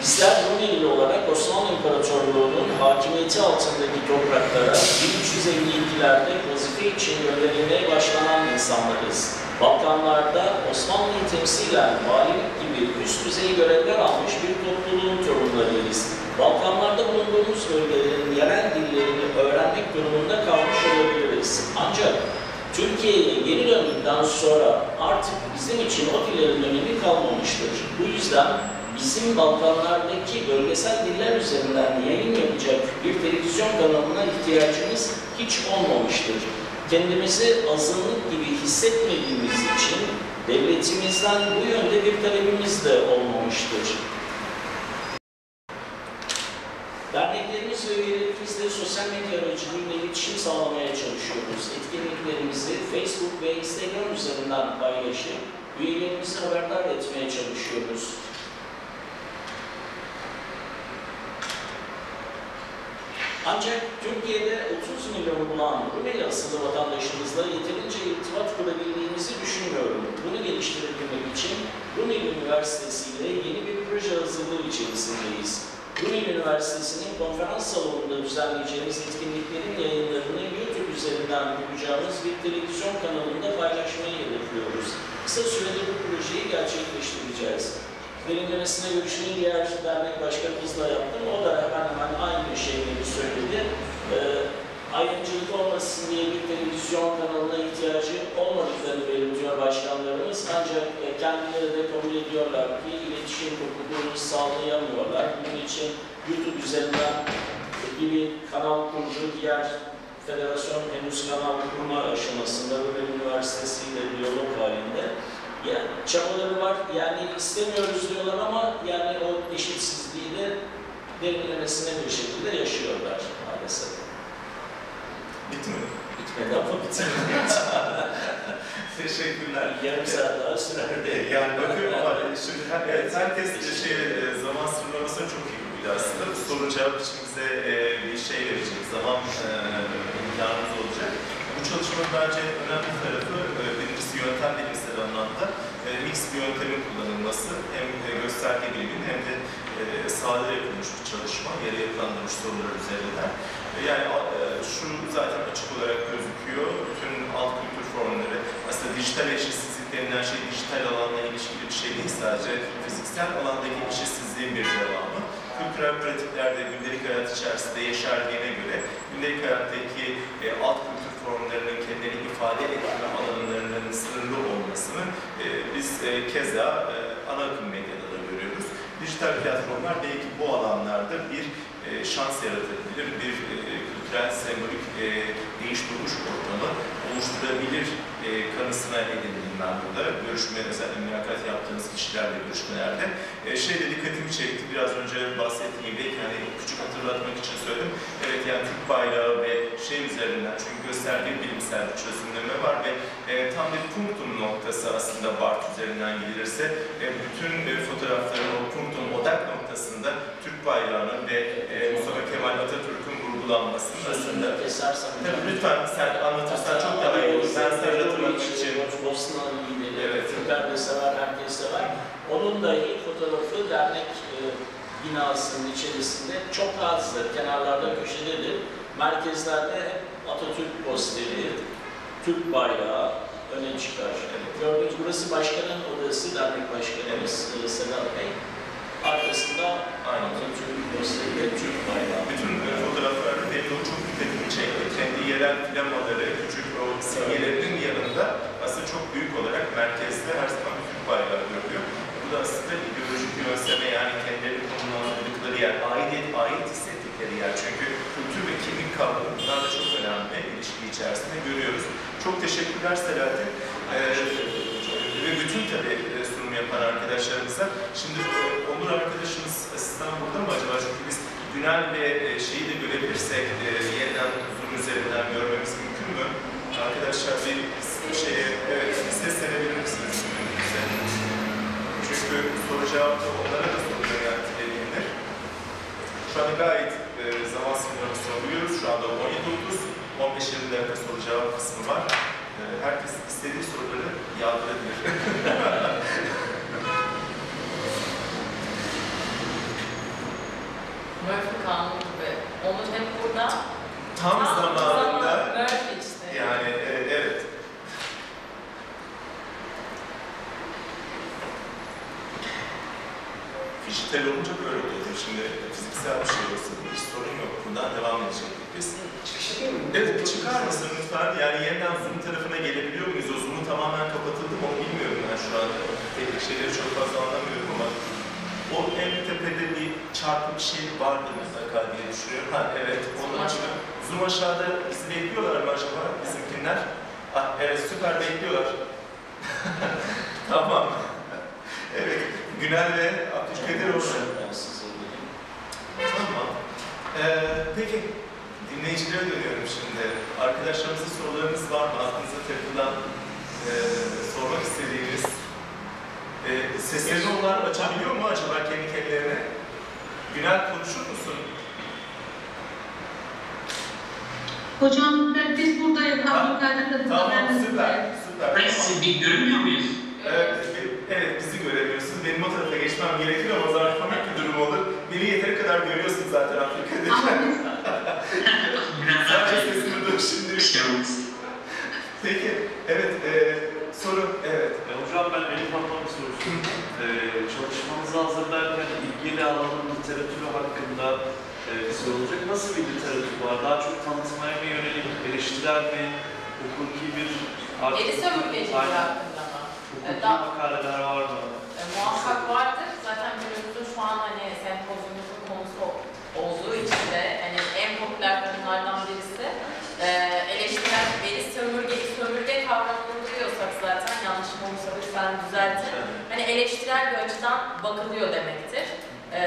Bizler Rumeli olarak Osmanlı İmparatorluğu'nun hakimiyeti altındaki topraklara 1352'lerde vazife için gönderilmeye başlanan insanlarız. Balkanlarda Osmanlı'yı temsilen valilik gibi üst düzey görevler almış bir topluluğun torunlarıyız. Balkanlarda bulunduğumuz bölgelerin yerel dillerini öğrenmek durumunda kalmış olabiliriz. Ancak Türkiye'ye geri döndükten sonra artık bizim için o dillerin önemi kalmamıştır. Bu yüzden bizim Balkanlardaki bölgesel diller üzerinden yayın yapacak bir televizyon kanalına ihtiyacımız hiç olmamıştır. Kendimizi azınlık gibi hissetmediğimiz için devletimizden bu yönde bir talebimiz de olmamıştır. Derneklerimiz ve üyelerimizle sosyal medya aracılığıyla iletişim sağlamaya çalışıyoruz. Etkinliklerimizi Facebook ve Instagram üzerinden paylaşıp üyelerimizi haberdar etmeye çalışıyoruz. Ancak Türkiye'de 30 milyon bulan Rumeli asıllı vatandaşımızla yeterince irtibat kurabildiğimizi düşünmüyorum. Bunu geliştirebilmek için Rumeli Üniversitesi ile yeni bir proje hazırlığı içerisindeyiz. Rumeli Üniversitesi'nin konferans salonunda düzenleyeceğimiz etkinliklerin yayınlarını YouTube üzerinden kuracağımız bir televizyon kanalında paylaşmayı hedefliyoruz. Kısa sürede bu projeyi gerçekleştireceğiz derinlemesine görüşmeyi diğer dernek başkanımızla yaptım. O da hemen hemen aynı şeyleri söyledi. Ee, ayrımcılık olmasın diye bir televizyon kanalına ihtiyacı olmadıklarını belirtiyor başkanlarımız. Ancak e, kendileri de kabul ediyorlar ki iletişim hukukunu sağlayamıyorlar. Bunun için YouTube üzerinden bir kanal kurdu. Diğer federasyon henüz kanal kurma aşamasında ve Üniversitesi ile diyalog halinde. Yani çabaları var, yani istemiyoruz diyorlar ama yani o eşitsizliği de derinlemesine bir şekilde yaşıyorlar maalesef. Bitti mi? Bitmedi ama bitirmedi. Teşekkürler. Yarım saat daha sürerdi. Yani bakıyorum ama şimdi her, evet, herkes şey, e, zaman sınırlamasını çok iyi biliyor aslında. Soru cevap için bize e, bir şey verecek, zaman e, imkanımız olacak. Bu çalışmanın bence önemli tarafı e, birincisi yöntem bilimsel anlamda e, mix bir yöntemin kullanılması hem e, gösterge bilimin hem de sahada yapılmış bir çalışma, yere yapılandırmış sorular üzerinden. Yani şu zaten açık olarak gözüküyor. Bütün alt kültür formları, aslında dijital eşitsizlik denilen şey dijital alanla ilişkili bir şey değil sadece fiziksel alandaki eşitsizliğin bir devamı. Kültürel pratiklerde gündelik hayat içerisinde yeşerdiğine göre gündelik hayattaki e, alt formlarının kendini ifade etme alanlarının sınırlı olmasını e, biz e, keza e, ana akım medyada da görüyoruz. Dijital platformlar belki bu alanlarda bir e, şans yaratabilir, bir e, kültürel sembolik e, değiş tokuş ortamı oluşturabilir e, kanısına edindim ben burada. Görüşme, özellikle mülakat yaptığımız kişilerle görüşmelerde. E, şey de dikkatimi çekti, biraz önce bahsettiğim gibi yani küçük hatırlatmak için söyledim. Evet yani Türk bayrağı ve şey üzerinden çünkü gösterdiği bilimsel bir çözümleme var ve e, tam bir punktum noktası aslında BART üzerinden gidilirse e, bütün e, fotoğrafların o punktum odak noktasında Türk bayrağının ve e, Mustafa Kemal Atatürk'ün vurgulanmasının aslında Tabii lütfen sen anlatırsan çok daha iyi olur. Ben sadece hatırlatmak için. Bosna'nın lideri, Evet. Türkler de sever, herkes sever. Onun dahi fotoğrafı dernek e, binasının içerisinde çok azdır. Kenarlarda köşededir. Merkezlerde hep Atatürk posteri, Türk bayrağı öne çıkar. Gördüğünüz burası başkanın odası, dernek başkanımız e, Sedat Bey. Arkasında Aynen. Atatürk posteri ve Türk bayrağı. Bütün fotoğraflarda benim o çok dikkatimi çekti. Kendi yerel flamaları, küçük o simgelerinin yanında aslında çok büyük olarak merkezde her zaman bir Türk bayrağı görülüyor. Bu da aslında ideolojik yönseme yani kendilerini konumlandırdıkları yer, aidiyet, ait hissettikleri yer. Çünkü kültür ve kimlik kavramı bunlar da çok önemli ilişki içerisinde görüyoruz. Çok teşekkürler Selahattin. Ee, ve bütün tabii e, sunum yapan arkadaşlarımıza. Şimdi e, Onur arkadaşımız asistan burada mı acaba? Çünkü Günel ve e, şeyi de görebilirsek e, yeniden Zoom üzerinden görmemiz mümkün mü? Arkadaşlar bir şeye, evet, seslenebilir misiniz? Çünkü soru cevap da onlara da soruluyor yani dilediğinde. Şu anda gayet e, zaman sınırını soruluyoruz. Şu anda 17.30, 15-20 dakika soru cevap kısmı var. E, herkes istediği soruları yağdırabilir. Murphy kanunu gibi. Onun hep burada. Tam zamanında işte. yani e, evet. Dijital olunca böyle oluyor. Şimdi fiziksel bir şey olsa hiç sorun yok. Buradan devam edecektik biz. Evet, çıkar mısın lütfen? Yani yeniden Zoom tarafına gelebiliyor muyuz? O Zoom'u tamamen kapatıldı mı? Onu bilmiyorum ben şu anda. Teknik şeyleri çok fazla anlamıyorum ama o en tepede bir çarpı bir şey vardır mutlaka diye düşünüyorum. Ha evet, onun için Zoom aşağıda bizi bekliyorlar mı acaba bizimkiler? Ah evet, süper bekliyorlar. tamam. evet, Günel ve Abdülkadir olsun. Tamam. Ee, peki, dinleyicilere dönüyorum şimdi. Arkadaşlarımızın sorularınız var mı? Aklınıza takılan, e, sormak istediğiniz? E, seslerini onlar açabiliyor mu acaba kendi kendilerine? Günel konuşur musun? Hocam ben- biz burada. Tamam, ben de süper, süper. Hayır, Tamam. siz bir görünmüyor muyuz? Evet, evet, bizi göremiyorsunuz. Benim o tarafa geçmem gerekir ama komik bir durum olur. Beni yeteri kadar görüyorsun zaten Afrika'da. Biraz daha Sadece sesimi duy şimdi. bir şey olmaz. Peki, evet, e, soru, evet. E, hocam ben Elif Hanım'a sorusu. E, çalışmanızı hazırlarken ilgili alanın literatürü hakkında e, bir soru olacak. Nasıl bir literatür var? Daha çok tanıtmaya mı yönelik, eleştirel mi, hukuki bir... Geri sömürgecilik Aynen. hakkında mı? Hukuki Daha- makaleler var mı? E, muhakkak vardır. Zaten günümüzde şu an hani sempozyumumuzun konusu olduğu için de hani en popüler konulardan birisi e, eleştirel veri sömürge, sömürge kavramını duyuyorsak zaten yanlışım olursa lütfen düzeltin. Hani eleştirel bir açıdan bakılıyor demektir. E,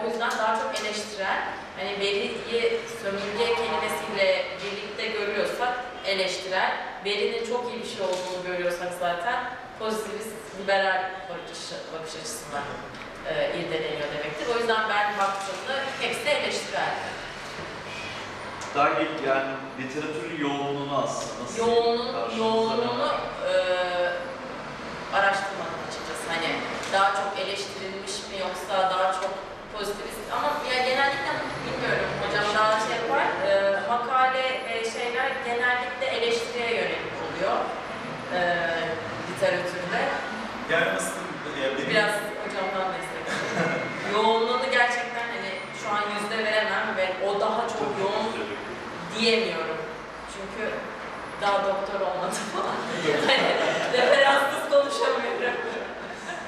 o yüzden daha çok eleştirel. Hani veriyi sömürge kelimesiyle birlikte görüyorsak eleştirel. Verinin çok iyi bir şey olduğunu görüyorsak zaten pozitivist, liberal bakış, bakış açısından e, irdeleniyor demektir. O yüzden ben baktığımda hepsi de eleştirel. Daha yani literatürün yoğunluğunu aslında? Yoğunluğun, yoğunluğunu e, araştırmadım açıkçası. Hani daha çok eleştirilmiş mi yoksa daha çok pozitivist ama ya genellikle bilmiyorum hocam daha şey yapar. E, makale ve şeyler genellikle eleştiriye yönelik oluyor. E, literatürde. Yani aslında ya benim... Biraz hocamdan destek istiyorum. Yoğunluğunu gerçekten hani şu an yüzde veremem ve o daha çok yoğun diyemiyorum. Çünkü daha doktor olmadım falan. hani referanssız konuşamıyorum.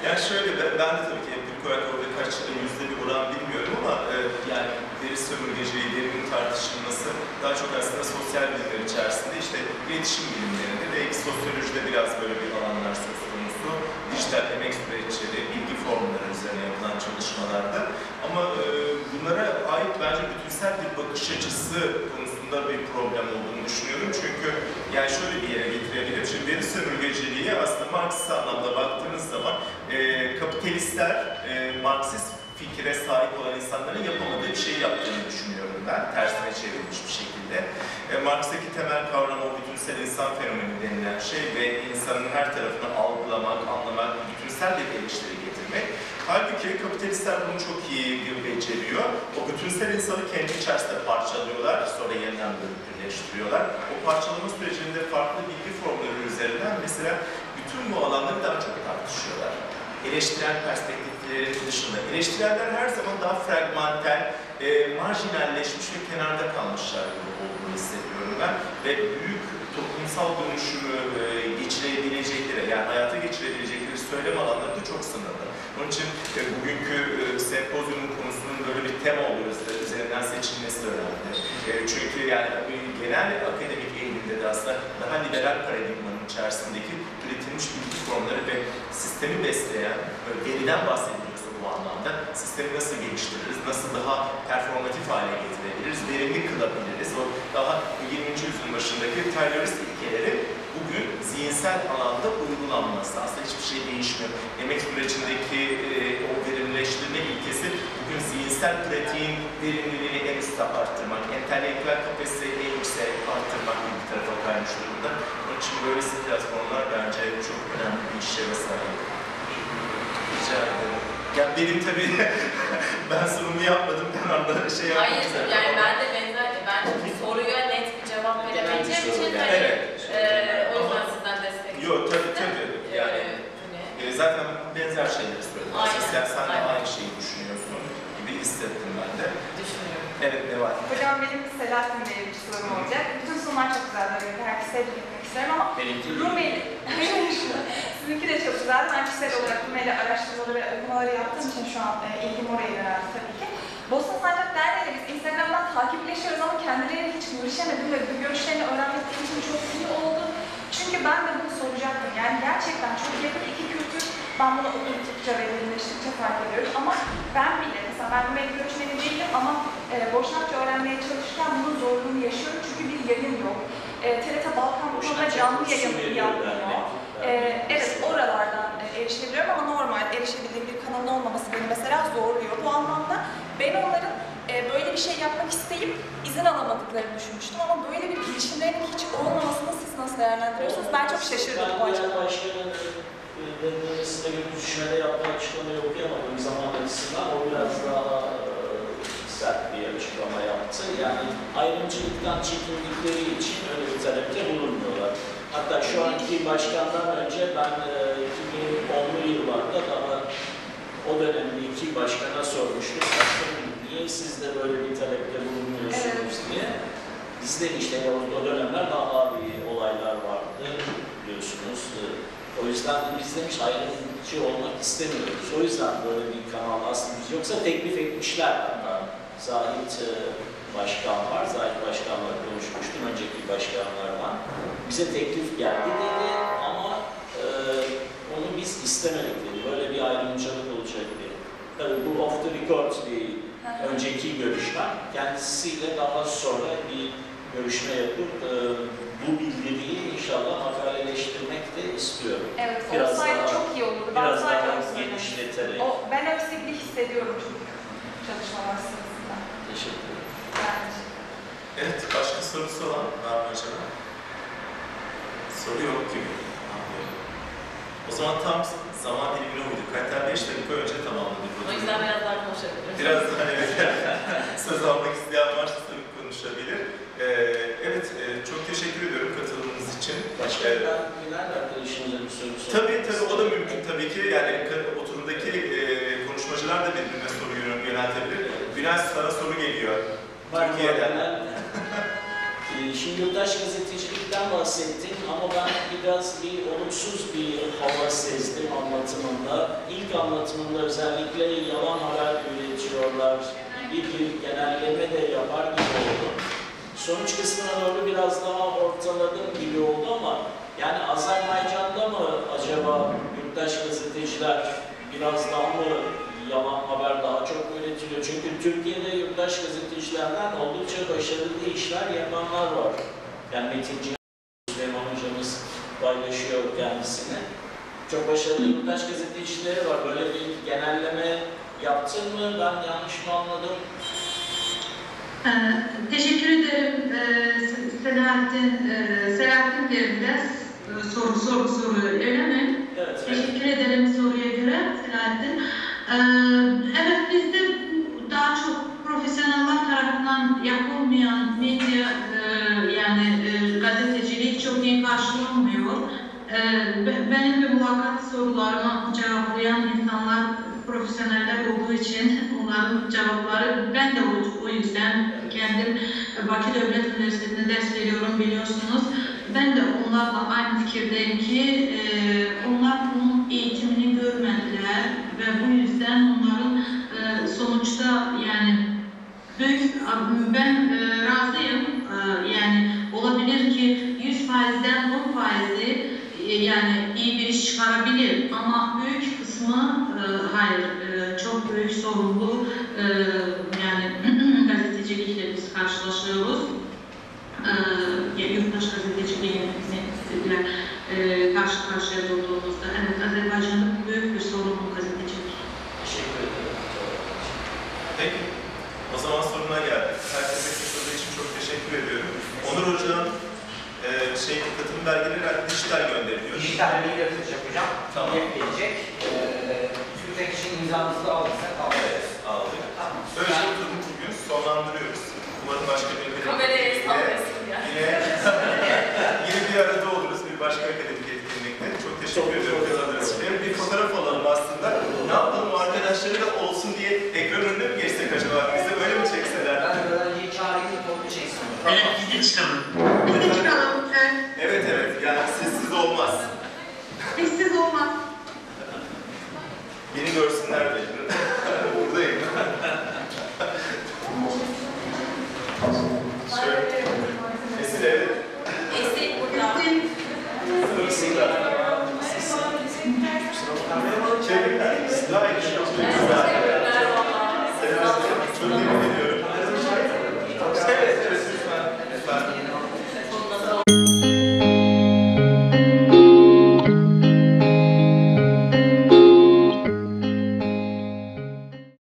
Yani şöyle ben, ben de tabii ki empirik olarak orada kaç yüzde bir oran bilmiyorum ama e, yani veri veri verinin tartışılması daha çok aslında sosyal bilimler içerisinde işte iletişim bilimlerinde ve sosyolojide biraz böyle bir alanlar söz konusu. Dijital emek süreçleri, bilgi formları üzerine yapılan çalışmalarda. Ama e, bunlara ait bence bütünsel bir bakış açısı konusunda bir problem olduğunu düşünüyorum. Çünkü yani şöyle bir yere getirebilirim. Şimdi veri sömürgeciliği aslında Marksist anlamda baktığınız zaman e, kapitalistler, e, Marksist fikre sahip olan insanların yapamadığı bir şeyi yaptığını düşünüyorum ben. Tersine çevrilmiş bir şekilde. E, Marx'taki temel kavram o bütünsel insan fenomeni denilen şey ve insanın her tarafını algılamak, anlamak, bütünsel bir eleştiri getirmek. Halbuki kapitalistler bunu çok iyi beceriyor. O bütünsel insanı kendi içerisinde parçalıyorlar, sonra yeniden bölüp birleştiriyorlar. O parçalama sürecinde farklı bilgi formları üzerinden mesela bütün bu alanları daha çok tartışıyorlar. Eleştirel perspektiflerin dışında. Eleştirenler her zaman daha fragmantel, e, marjinalleşmiş ve kenarda kalmışlar gibi olduğunu hissediyorum ben. Ve büyük toplumsal dönüşümü e, geçirebilecekleri, yani hayata geçirebilecekleri söylem alanları da çok sınırlı. Onun için e, bugünkü e, sempozyumun konusunun böyle bir tema oluyor, üzerinden seçilmesi önemli. E, çünkü yani e, genel akademik eğilimde de aslında daha liberal paradigmanın içerisindeki üretilmiş bilgi formları ve sistemi besleyen, veriden bahsediyorsa bu anlamda, sistemi nasıl geliştiririz, nasıl daha performatif hale getirebiliriz, verimli kılabiliriz, o daha 20. yüzyılın başındaki Taylorist ilkeleri bugün zihinsel alanda uygulanması. Aslında hiçbir şey değişmiyor. Emek sürecindeki e, o verimleştirme ilkesi bugün zihinsel pratiğin verimliliğini en üstte arttırmak, entelektüel kapasiteyi en yükseğe arttırmak gibi bir tarafa kaymış durumda. İçin böylesi platformlar bence çok önemli bir işleve sahip. Rica ederim. Ya benim tabii ben sunumu yapmadım, ben şey yapmak Hayır, yani ama- ben de benzer, ben çünkü soruya net bir cevap veremeyeceğim için hani, Evet. eee, o yüzden sizden destek Yok tabii tabii. Yani hani, e, zaten benzer şeyleri söyledim. Aynen, Sen, sen de aynı şeyi düşünüyorsun gibi hissettim ben de. düşünüyorum. Evet ne var? Hocam benim Selahattin Bey'e bir sorum olacak. Bütün sunumlar çok güzel böyle. Herkese tebrik isterim ama Benimki Rumeli, sizinki de çok güzel. Ben kişisel olarak Rumeli araştırmaları ve okumaları yaptığım için şu an e, ilgim oraya yöneldi tabii ki. Bosna Sancak Derneği'yle biz Instagram'dan takipleşiyoruz ama kendileriyle hiç görüşemedim ve bu görüşlerini öğrenmek için çok iyi oldu. Çünkü ben de bunu soracaktım. Yani gerçekten çok yakın iki kültür. Ben bunu okudukça ve derinleştikçe fark ediyoruz. Ama ben bile, mesela ben Rumeli göçmeni değilim ama e, Boşnakça öğrenmeye çalışırken bunun zorluğunu yaşıyorum. Çünkü bir yayın yok. E, TRT Balkan bu konuda canlı yayın yapmıyor. Ee, evet, oralardan e, erişebiliyorum ama normal erişebildiğim bir kanalın olmaması beni mesela zorluyor. Bu anlamda ben onların e, böyle bir şey yapmak isteyip izin alamadıklarını düşünmüştüm ama böyle bir girişimlerinin hiç olmamasını siz nasıl değerlendiriyorsunuz? Ben çok şaşırdım bu genel başkanın denilmesinde bir düşmede yaptığı açıklamayı okuyamadım zaman açısından. O biraz daha e, sert bir açıklama yaptı. Yani ayrımcılıktan çekindikleri için öyle bir talepte bulunmuyorlar. Hatta şu anki başkandan önce ben e, 2010'lu yıllarda daha o dönemde iki başkana sormuştum. Başkanım niye siz de böyle bir talepte bulunmuyorsunuz diye. Biz de işte o, dönemler daha ağır olaylar vardı biliyorsunuz. E, O yüzden biz demiş ayrımcı olmak istemiyoruz. O yüzden böyle bir kanal aslında yoksa teklif etmişler hatta. Zahit e, Başkan var, Zahit Başkan'la konuşmuştum önceki başkanlardan. Bize teklif geldi dedi ama e, onu biz istemedik dedi. Böyle bir ayrımcılık olacak diye. Tabii bu off the record bir önceki görüşme. Kendisiyle daha sonra bir görüşme yapıp e, bu bildiriyi inşallah makaleleştirmek de istiyorum. Evet, Biraz olsaydı daha- çok iyi olurdu. Ben Biraz sadece daha genişleterek. O, ben öyle hissediyorum çünkü çalışmalar sırasında. Teşekkür ederim. Evet başka sorusu olan var mı acaba? Soru yok gibi. Anlıyorum. O zaman tam zaman dilimine uyduk. Hatta 5 dakika önce tamamladık. O yüzden biraz daha konuşabiliriz. Biraz daha evet. Söz almak isteyen varsa tabii konuşabilir. Ee, evet, e, çok teşekkür ediyorum katılımınız için. Başka Bilal arkadaşımıza bir soru sormak Tabii tabii o da mümkün tabii ki. Yani oturumdaki e, konuşmacılar da birbirine soru yönel- yöneltebilir. Bülent sana soru geliyor. Var Türkiye'den. Ee, Şimdi yurttaş gazetecilikten bahsettin ama ben biraz bir olumsuz bir hava sezdim anlatımında. İlk anlatımında özellikle yalan haber üretiyorlar bir, bir genelleme de yapar gibi oldu. Sonuç kısmına doğru biraz daha ortaladım gibi oldu ama yani Azerbaycan'da mı acaba yurttaş gazeteciler biraz daha mı yalan haber daha çok üretiliyor? Çünkü Türkiye'de yurttaş gazetecilerden oldukça başarılı işler yapanlar var. Yani Metin Cihan Süleyman hocamız paylaşıyor kendisini. Çok başarılı yurttaş gazetecileri var. Böyle bir genelleme yaptın mı? Ben yanlış mı anladım? Ee, teşekkür ederim ee, Selahattin. Ee, Selahattin Derim'de soru soru soru öyle mi? Evet. evet. Teşekkür ederim soruya göre Selahattin. Ee, evet bizde daha çok profesyoneller tarafından yapılmayan medya e, yani e, gazetecilik çok iyi karşılanmıyor. Ee, be- benim de muhakkak sorularımı cevaplayan insanlar profesyoneller olduğu için onların cevapları ben de o, o yüzden kendim Bakü Devlet Üniversitesi'nde ders veriyorum biliyorsunuz. Ben de onlarla aynı fikirdeyim ki e, onlar bunun eğitimini ve bu yüzden onların e, sonuçta yani büyük ben e, razıyım. E, yani olabilir ki 100 faizden 10 faizi e, yani iyi bir iş çıkarabilir. Ama büyük kısmı e, hayır e, çok büyük sorumlu e, yani gazetecilikle biz karşılaşıyoruz. E, yurttaş gazeteciliğiyle e, karşı karşıya durduğumuzda evet Azerbaycan'da büyük bir sorumlu gazetecilik. Teşekkür ederim. Peki. O soruna geldik. Herkese katıldığı için çok teşekkür ediyorum. Onur Hocam e, şey katılım belgeleri artık dijital gönderiliyor. Dijital bir yatırış yapacağım. Tamam. PDF gelecek. Ee, Türk kişinin imzamızı da aldıysak alırız. Aldık. Tamam. Böylece oturumu bugün sonlandırıyoruz. Umarım başka bir el etkinlikte sallasın ya. yine, yine bir arada oluruz bir başka akademik etkinlikte. Çok teşekkür ediyorum için. Bir fotoğraf alalım aslında. Ne yapalım Evet, de çıkalım. De çıkalım. Evet, Evet evet yani sessiz olmaz. bizsiz olmaz. Beni görsünler de. Buradayım. Şöyle. Esin evet. Esin burada. Bizim Çevirler. Daha iyi. Çok güzel. Merhaba. Selam. Çok iyi.